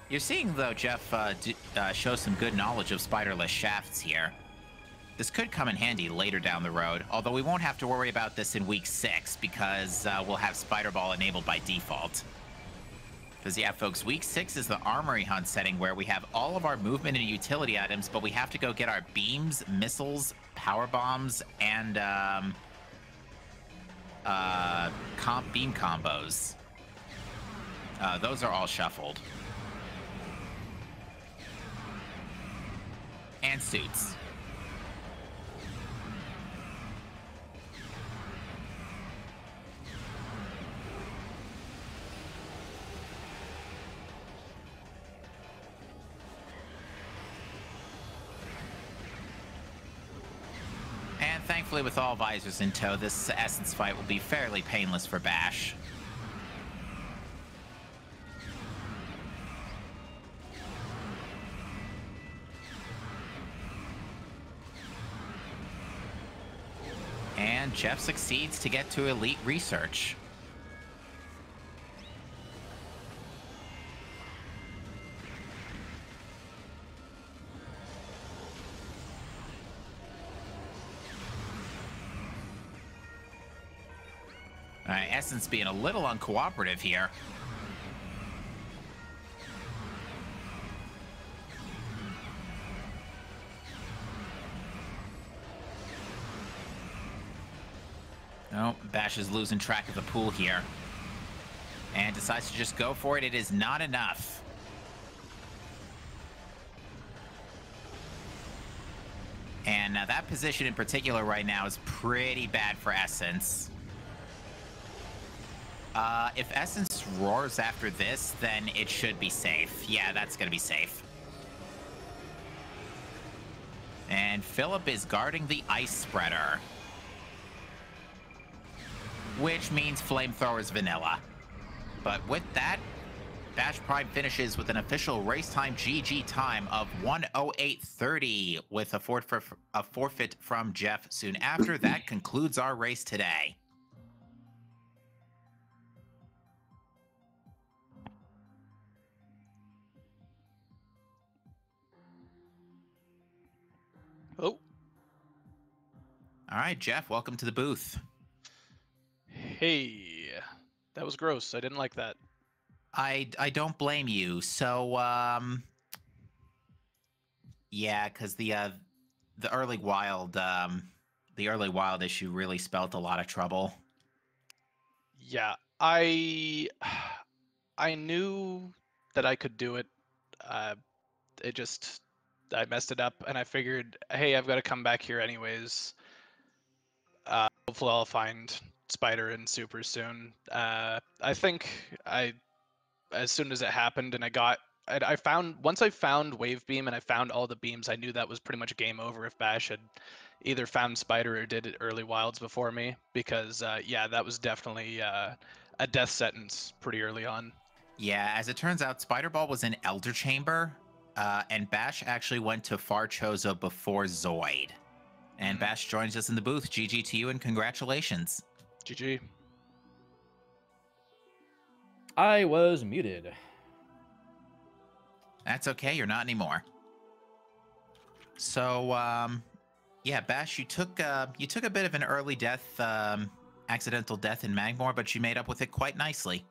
You're seeing, though, Jeff uh, uh, show some good knowledge of spiderless shafts here. This could come in handy later down the road, although we won't have to worry about this in week six because uh, we'll have Spider Ball enabled by default. Because, yeah, folks, week six is the armory hunt setting where we have all of our movement and utility items, but we have to go get our beams, missiles, power bombs, and um, uh, comp beam combos. Uh, those are all shuffled. And suits. Thankfully, with all visors in tow, this Essence fight will be fairly painless for Bash. And Jeff succeeds to get to Elite Research. Essence being a little uncooperative here. No, Bash is losing track of the pool here. And decides to just go for it. It is not enough. And now that position in particular right now is pretty bad for Essence. Uh, if Essence roars after this, then it should be safe. Yeah, that's gonna be safe. And Philip is guarding the Ice Spreader. Which means Flamethrower's vanilla. But with that, Bash Prime finishes with an official race time GG time of 108.30 with a, forfeit a forfeit from Jeff soon after. that concludes our race today. All right, Jeff, welcome to the booth. hey, that was gross. I didn't like that. I I don't blame you. So um yeah, cuz the uh the early wild um the early wild issue really spelt a lot of trouble. Yeah, I I knew that I could do it. Uh, it just I messed it up, and I figured, hey, I've got to come back here anyways. Uh, hopefully, I'll find Spider and Super soon. Uh, I think I, as soon as it happened, and I got, I, I found once I found Wave Beam and I found all the beams, I knew that was pretty much game over if Bash had either found Spider or did it early wilds before me, because uh, yeah, that was definitely uh, a death sentence pretty early on. Yeah, as it turns out Spider Ball was in Elder Chamber uh and Bash actually went to Far Chozo before Zoid. And Mhm. Bash joins us in the booth. GG to you and congratulations. GG. I was muted. That's okay, you're not anymore. So, um, yeah, Bash, you took uh, you took a bit of an early death, um, accidental death in Magmoor, but you made up with it quite nicely.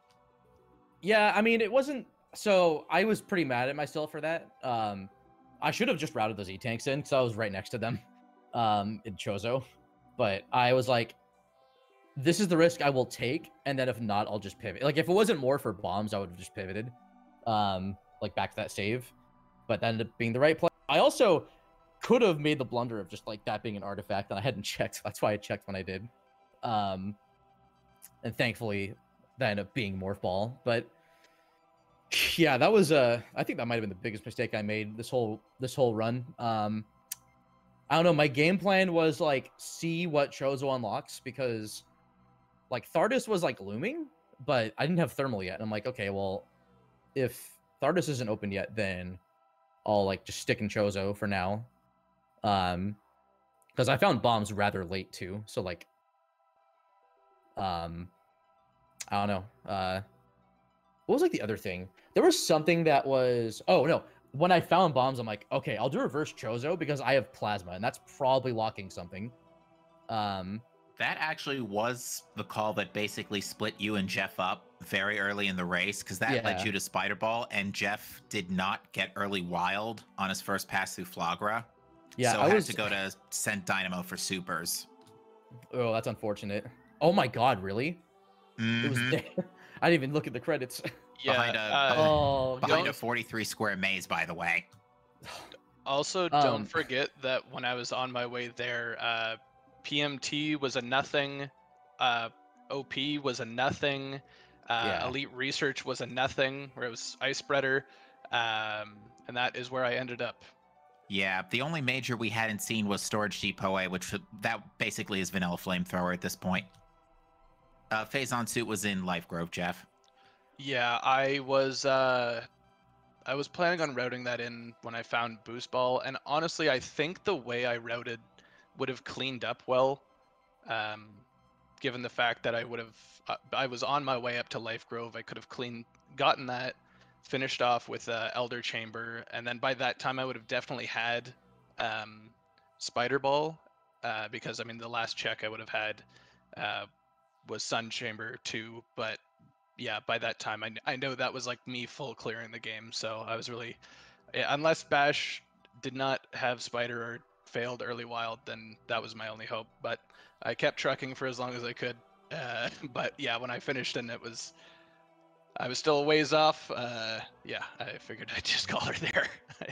Yeah, I mean, it wasn't. So I was pretty mad at myself for that. Um, I should have just routed those E tanks in so I was right next to them, um, in Chozo. But I was like, this is the risk I will take, and then if not, I'll just pivot. Like if it wasn't more for bombs, I would have just pivoted, um, like back to that save. But that ended up being the right play. I also could have made the blunder of just like that being an artifact, that I hadn't (laughs) checked. That's why I checked when I did. Um, and thankfully, that ended up being morph ball. But yeah, that was uh I think that might have been the biggest mistake I made this whole this whole run. Um I don't know, my game plan was like see what Chozo unlocks because like Thardus was like looming, but I didn't have thermal yet. And I'm like, okay, well, if Thardus isn't open yet, then I'll like just stick in Chozo for now. Um because I found bombs rather late too. So like um I don't know. Uh what was like the other thing? There was something that was oh no. When I found bombs, I'm like, okay, I'll do reverse Chozo because I have plasma, and that's probably locking something. Um That actually was the call that basically split you and Jeff up very early in the race because that led you to Spider Ball, and Jeff did not get early wild on his first pass through Flaahgra. yeah, so I had was to go to Sent Dynamo for supers. Oh, that's unfortunate. Oh my god, really? It was Mhm. (laughs) I didn't even look at the credits. (laughs) Yeah. Behind a- uh, oh, behind a 43 square maze, by the way. Also, Um, don't forget that when I was on my way there, uh, PMT was a nothing, uh, OP was a nothing, uh, Yeah. Elite Research was a nothing, where it was Ice Spreader, um, and that is where I ended up. Yeah, the only major we hadn't seen was Storage Depot A, which that basically is vanilla flamethrower at this point. Uh, Phazon suit was in Life Grove, Jeff. Yeah, I was uh I was planning on routing that in when I found Boost Ball, and honestly, I think the way I routed would have cleaned up well, um, given the fact that I would have uh, I was on my way up to Life Grove. I could have clean gotten that, finished off with uh, Elder Chamber, and then by that time I would have definitely had um, Spider Ball, uh, because I mean the last check I would have had uh, was Sun Chamber two, but yeah, by that time, I, I know that was like me full clearing the game. So I was really, unless Bash did not have Spider or failed early wild, then that was my only hope. But I kept trucking for as long as I could. (laughs) Uh, but yeah, when I finished and it was, I was still a ways off. Uh, yeah, I figured (laughs) I'd just call her there. (laughs)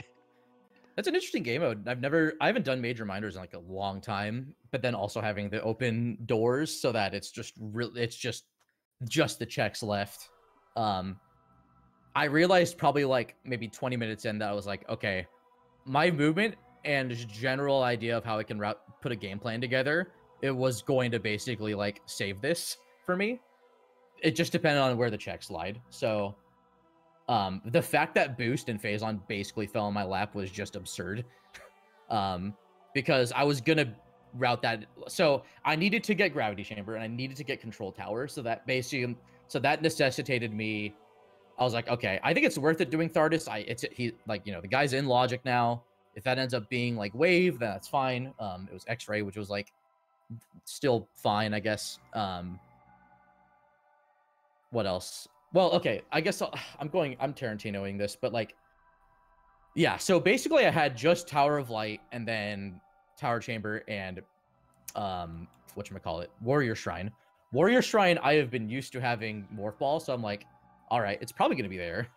That's an interesting game mode. I've never, I haven't done major minders in like a long time. But then also having the open doors so that it's just real, it's just, just the checks left. Um, I realized probably like maybe 20 minutes in that I was like, okay, my movement and general idea of how I can route, put a game plan together, it was going to basically like save this for me. It just depended on where the checks lied. So, um, the fact that Boost and Phazon basically fell in my lap was just absurd. (laughs) um, because I was gonna route that. So I needed to get Gravity Chamber and I needed to get Control Tower. So that basically, so that necessitated me. I was like, okay, I think it's worth it doing Thardus. I it's he like you know the guy's in Logic now. If that ends up being like Wave, then that's fine. Um, it was X-Ray, which was like still fine, I guess. Um, what else? Well, okay, I guess I'll, (sighs) I'm going. I'm Tarantinoing this, but like, yeah. So basically, I had just Tower of Light and then Tower Chamber and um, what call it, Warrior Shrine. Warrior Shrine, I have been used to having Morph Ball, so I'm like, all right, it's probably gonna be there,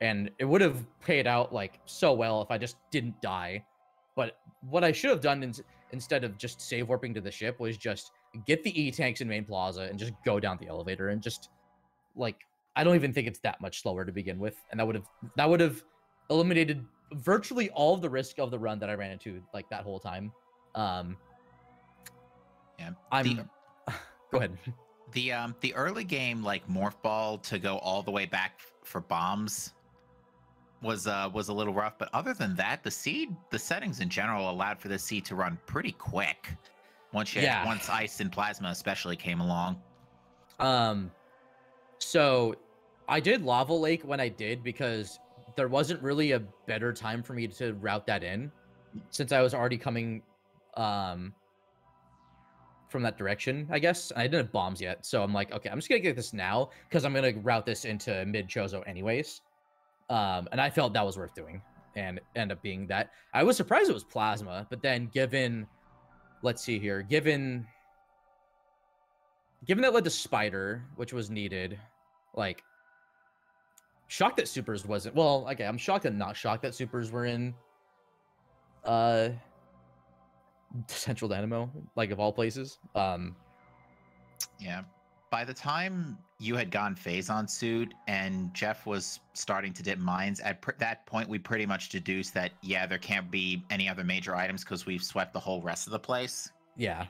and it would have paid out like so well if I just didn't die. But what I should have done in, instead of just save warping to the ship was just get the E tanks in main plaza and just go down the elevator and just like I don't even think it's that much slower to begin with, and that would have that would have eliminated virtually all of the risk of the run that I ran into like that whole time. Um, Yeah, I'm. the- (laughs) go ahead. The um the early game like morph ball to go all the way back for bombs was uh was a little rough, but other than that, the seed the settings in general allowed for the seed to run pretty quick. Once you Yeah. once ice and plasma especially came along. Um, so I did Lava Lake when I did because there wasn't really a better time for me to route that in since I was already coming um from that direction, I guess. I didn't have bombs yet. So I'm like, okay, I'm just gonna get this now because I'm gonna route this into mid Chozo anyways. Um, and I felt that was worth doing and end up being that. I was surprised it was plasma, but then given let's see here, given given that led to Spider, which was needed, like shocked that supers wasn't well, okay, I'm shocked and not shocked that supers were in uh Central Dynamo, like of all places. Um Yeah. By the time you had gone Phazon suit and Jeff was starting to dip mines, at pr- that point we pretty much deduced that yeah, there can't be any other major items because we've swept the whole rest of the place. yeah.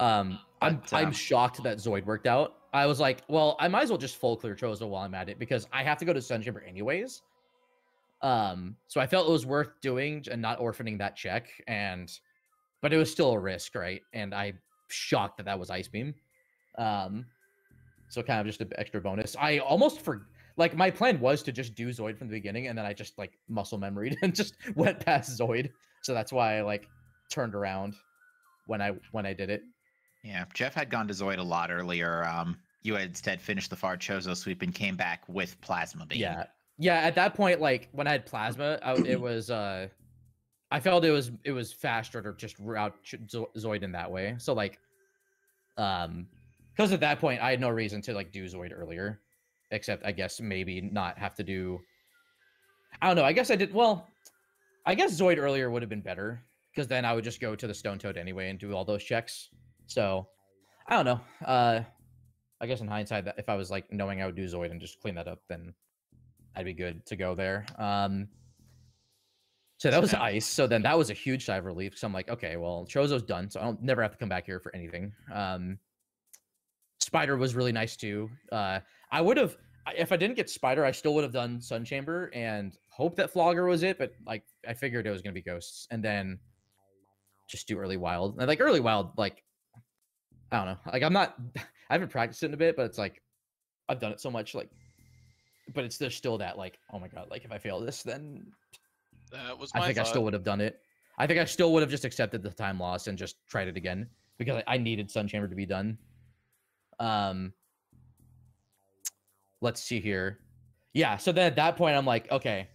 Um I'm But, I'm um, shocked that Zoid worked out. I was like, well, I might as well just full clear Chozo while I'm at it because I have to go to Sun Chamber anyways. Um, so I felt it was worth doing and not orphaning that check, and but it was still a risk, right? And I'm shocked that that was Ice Beam. Um, so kind of just an extra bonus. I almost for like my plan was to just do Zoid from the beginning, and then I just like muscle memoried (laughs) and just went past Zoid. So that's why I like turned around when I when I did it. Yeah, Jeff had gone to Zoid a lot earlier. Um, you had instead finished the far Chozo sweep and came back with Plasma Beam. Yeah. Yeah, at that point, like when I had plasma, I, it (clears throat) was uh I felt it was it was faster to just route Zoid in that way. So like um because at that point I had no reason to like do Zoid earlier. Except I guess maybe not have to do I don't know, I guess I did well I guess Zoid earlier would have been better because then I would just go to the Stone Toad anyway and do all those checks. So I don't know. Uh I guess in hindsight, that if I was like knowing I would do Zoid and just clean that up, then I'd be good to go there. Um, So that was ice. So then that was a huge sigh of relief. So I'm like, okay, well, Chozo's done. So I don't never have to come back here for anything. Um, Spider was really nice too. Uh, I would have if I didn't get Spider, I still would have done Sun Chamber and hope that Flaahgra was it. But like I figured it was gonna be Ghosts, and then just do early Wild. And like early Wild, like I don't know. Like I'm not. (laughs) I haven't practiced it in a bit, but it's like I've done it so much. Like, but it's there's still that like, oh my god, like if I fail this, then That was my I think I still would have done it. I think I still would have just accepted the time loss and just tried it again because I, I needed Sun Chamber to be done. Um, let's see here. Yeah, so then at that point, I'm like, okay,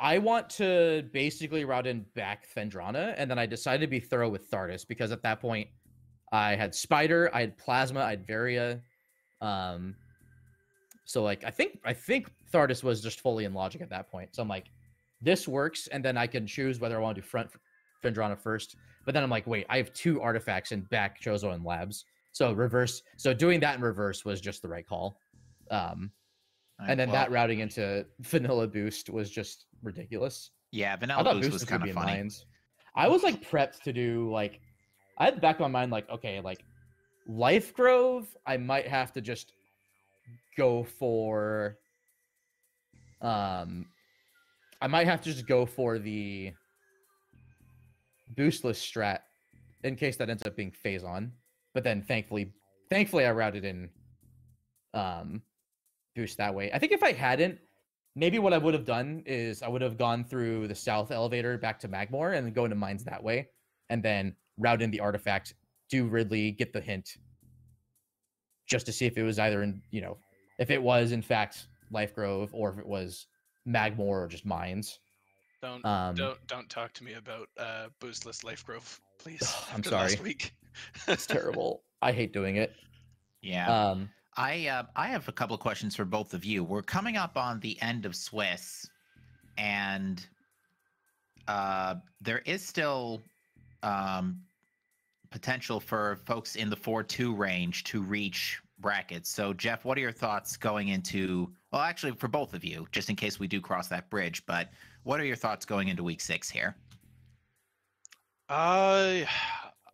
I want to basically route in back Phendrana, and then I decided to be thorough with Thardus because at that point, I had Spider, I had Plasma, I had Varia. Um, so like, I think I think Thardus was just fully in logic at that point. So I'm like, this works, and then I can choose whether I want to do front Phendrana first. But then I'm like, wait, I have two artifacts in back Chozo and Labs. So reverse. So doing that in reverse was just the right call. Um, and then Well, that routing into Vanilla Boost was just ridiculous. Yeah, Vanilla Boost Boost was kind of funny. I was like prepped to do like I had the back of my mind like okay like Life Grove I might have to just go for um I might have to just go for the boostless strat in case that ends up being Phazon. But then thankfully thankfully I routed in um boost that way. I think if I hadn't maybe what I would have done is I would have gone through the south elevator back to Magmoor and then go into mines that way, and then route in the artifact, do Ridley, get the hint, just to see if it was either in you know if it was in fact Life Grove or if it was Magmoor or just mines. Don't Um, don't don't talk to me about uh, boostless Life Grove, please. (sighs) I'm (laughs) after Last sorry. week. it's terrible. (laughs) I hate doing it. Yeah. Um, I uh, I have a couple of questions for both of you. We're coming up on the end of Swiss, and uh, there is still um, potential for folks in the four two range to reach brackets. So, Jeff, what are your thoughts going into? Well, actually, for both of you, just in case we do cross that bridge. But what are your thoughts going into week six here? I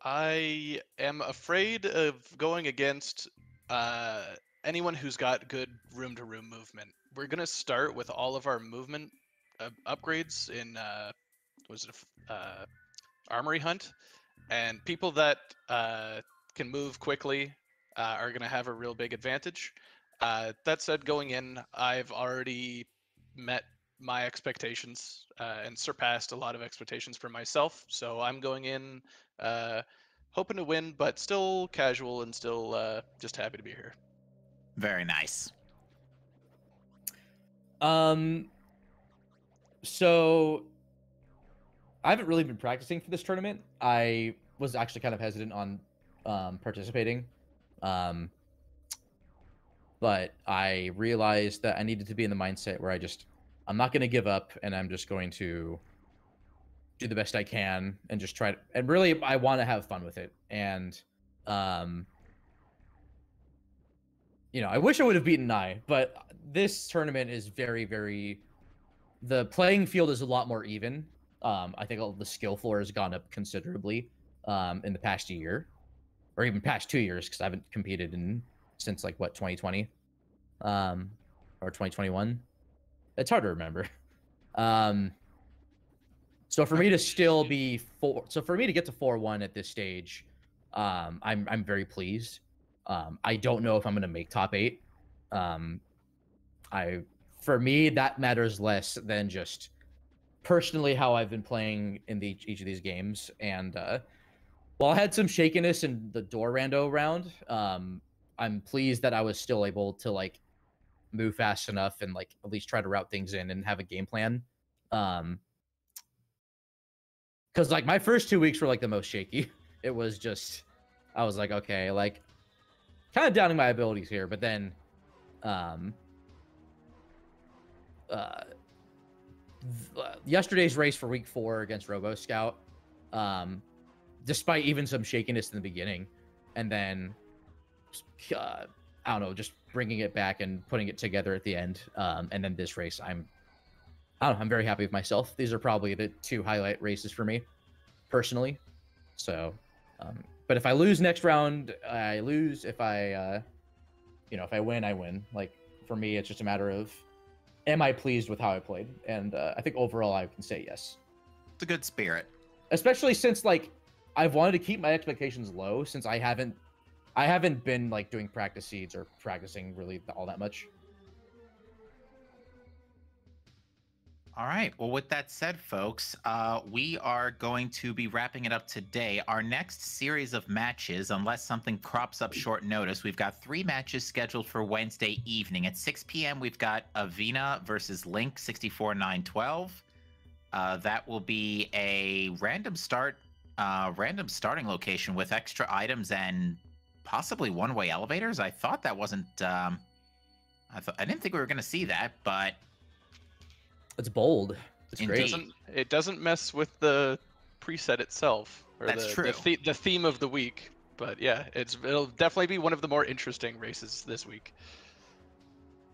I am afraid of going against uh, anyone who's got good room to room movement. We're gonna start with all of our movement uh, upgrades in uh, was it a uh, armory hunt, and people that uh, can move quickly uh, are gonna have a real big advantage. Uh, that said, going in, I've already met my expectations uh, and surpassed a lot of expectations for myself. So I'm going in uh, hoping to win, but still casual and still uh, just happy to be here. Very nice. Um. So, I haven't really been practicing for this tournament. I was actually kind of hesitant on um, participating, um, but I realized that I needed to be in the mindset where I just I'm not going to give up, and I'm just going to do the best I can and just try to. And really, I want to have fun with it, and um, you know, I wish I would have beaten Nye, but this tournament is very, very. The playing field is a lot more even. Um, I think all the skill floor has gone up considerably um, in the past year, or even past two years, because I haven't competed in since like what 2020, um, or 2021. It's hard to remember. (laughs) Um, so for me to still be four, so for me to get to four one at this stage, um, I'm I'm very pleased. Um, I don't know if I'm going to make top eight. Um, I, for me, that matters less than just personally how I've been playing in the, each of these games. And uh, while I had some shakiness in the door rando round, um, I'm pleased that I was still able to like move fast enough and like at least try to route things in and have a game plan. Um, because like my first two weeks were like the most shaky. (laughs) It was just, I was like, okay, like kind of doubting my abilities here, but then um uh, yesterday's race for week 4 against Robo Scout um despite even some shakiness in the beginning and then uh, I don't know, just bringing it back and putting it together at the end um and then this race I'm I don't know, I'm very happy with myself. These are probably the two highlight races for me, personally. So, um, but if I lose next round, I lose. If I, uh, you know, if I win, I win. Like for me, it's just a matter of, am I pleased with how I played? And uh, I think overall, I can say yes. It's a good spirit. Especially since like I've wanted to keep my expectations low since I haven't, I haven't been like doing practice seeds or practicing really all that much. All right. Well, with that said, folks, uh, we are going to be wrapping it up today. Our next series of matches, unless something crops up short notice, we've got three matches scheduled for Wednesday evening. At 6 p.m., we've got Avina versus Link 64912. Uh, that will be a random start, uh, random starting location with extra items and possibly one-way elevators. I thought that wasn't. Um, I thought I didn't think we were going to see that, but It's bold. It's It Indeed. great. doesn't, it doesn't mess with the preset itself or That's the, true. The, the, the theme of the week. But yeah, it's it'll definitely be one of the more interesting races this week.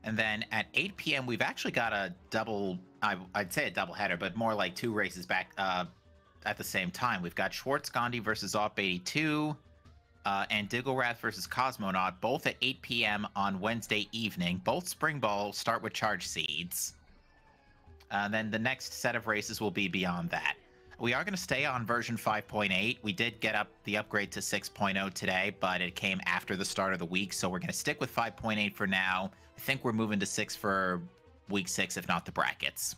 And then at 8 p.m., we've actually got a double, I, I'd say a double header, but more like two races back uh, at the same time. We've got Schwartz Gandhi versus Op 82 uh, and Digglerath versus Cosmonaut, both at 8 p.m. on Wednesday evening. Both spring balls start with charge seeds. And then the next set of races will be beyond that. We are going to stay on version 5.8. We did get up the upgrade to 6.0 today, but it came after the start of the week, so we're going to stick with 5.8 for now. I think we're moving to 6 for week 6, if not the brackets.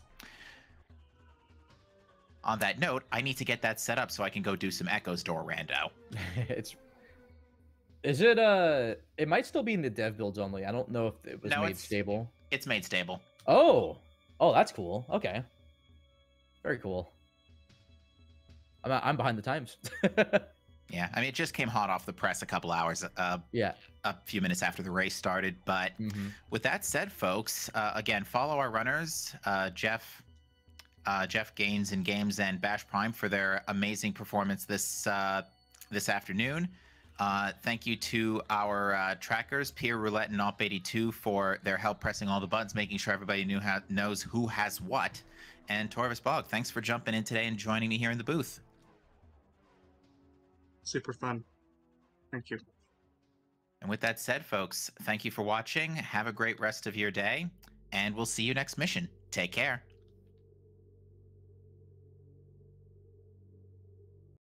On that note, I need to get that set up so I can go do some Echoes door rando. (laughs) it's. Is it uh? It might still be in the dev builds only. I don't know if it was No, made it's- stable. It's made stable. Oh, oh, that's cool. Okay, very cool. I'm I'm behind the times. (laughs) Yeah, I mean, it just came hot off the press a couple hours, uh, yeah. a few minutes after the race started. But hmm with that said, folks, uh, again, follow our runners, uh, Jeff, uh, JeffGainsNGames and Bash Prime for their amazing performance this uh, this afternoon. Uh, thank you to our uh, trackers, Peer Roulette and Op82, for their help pressing all the buttons, making sure everybody knew ha- knows who has what. And Torvis Bog, thanks for jumping in today and joining me here in the booth. Super fun. Thank you. And with that said, folks, thank you for watching. Have a great rest of your day, and we'll see you next mission. Take care.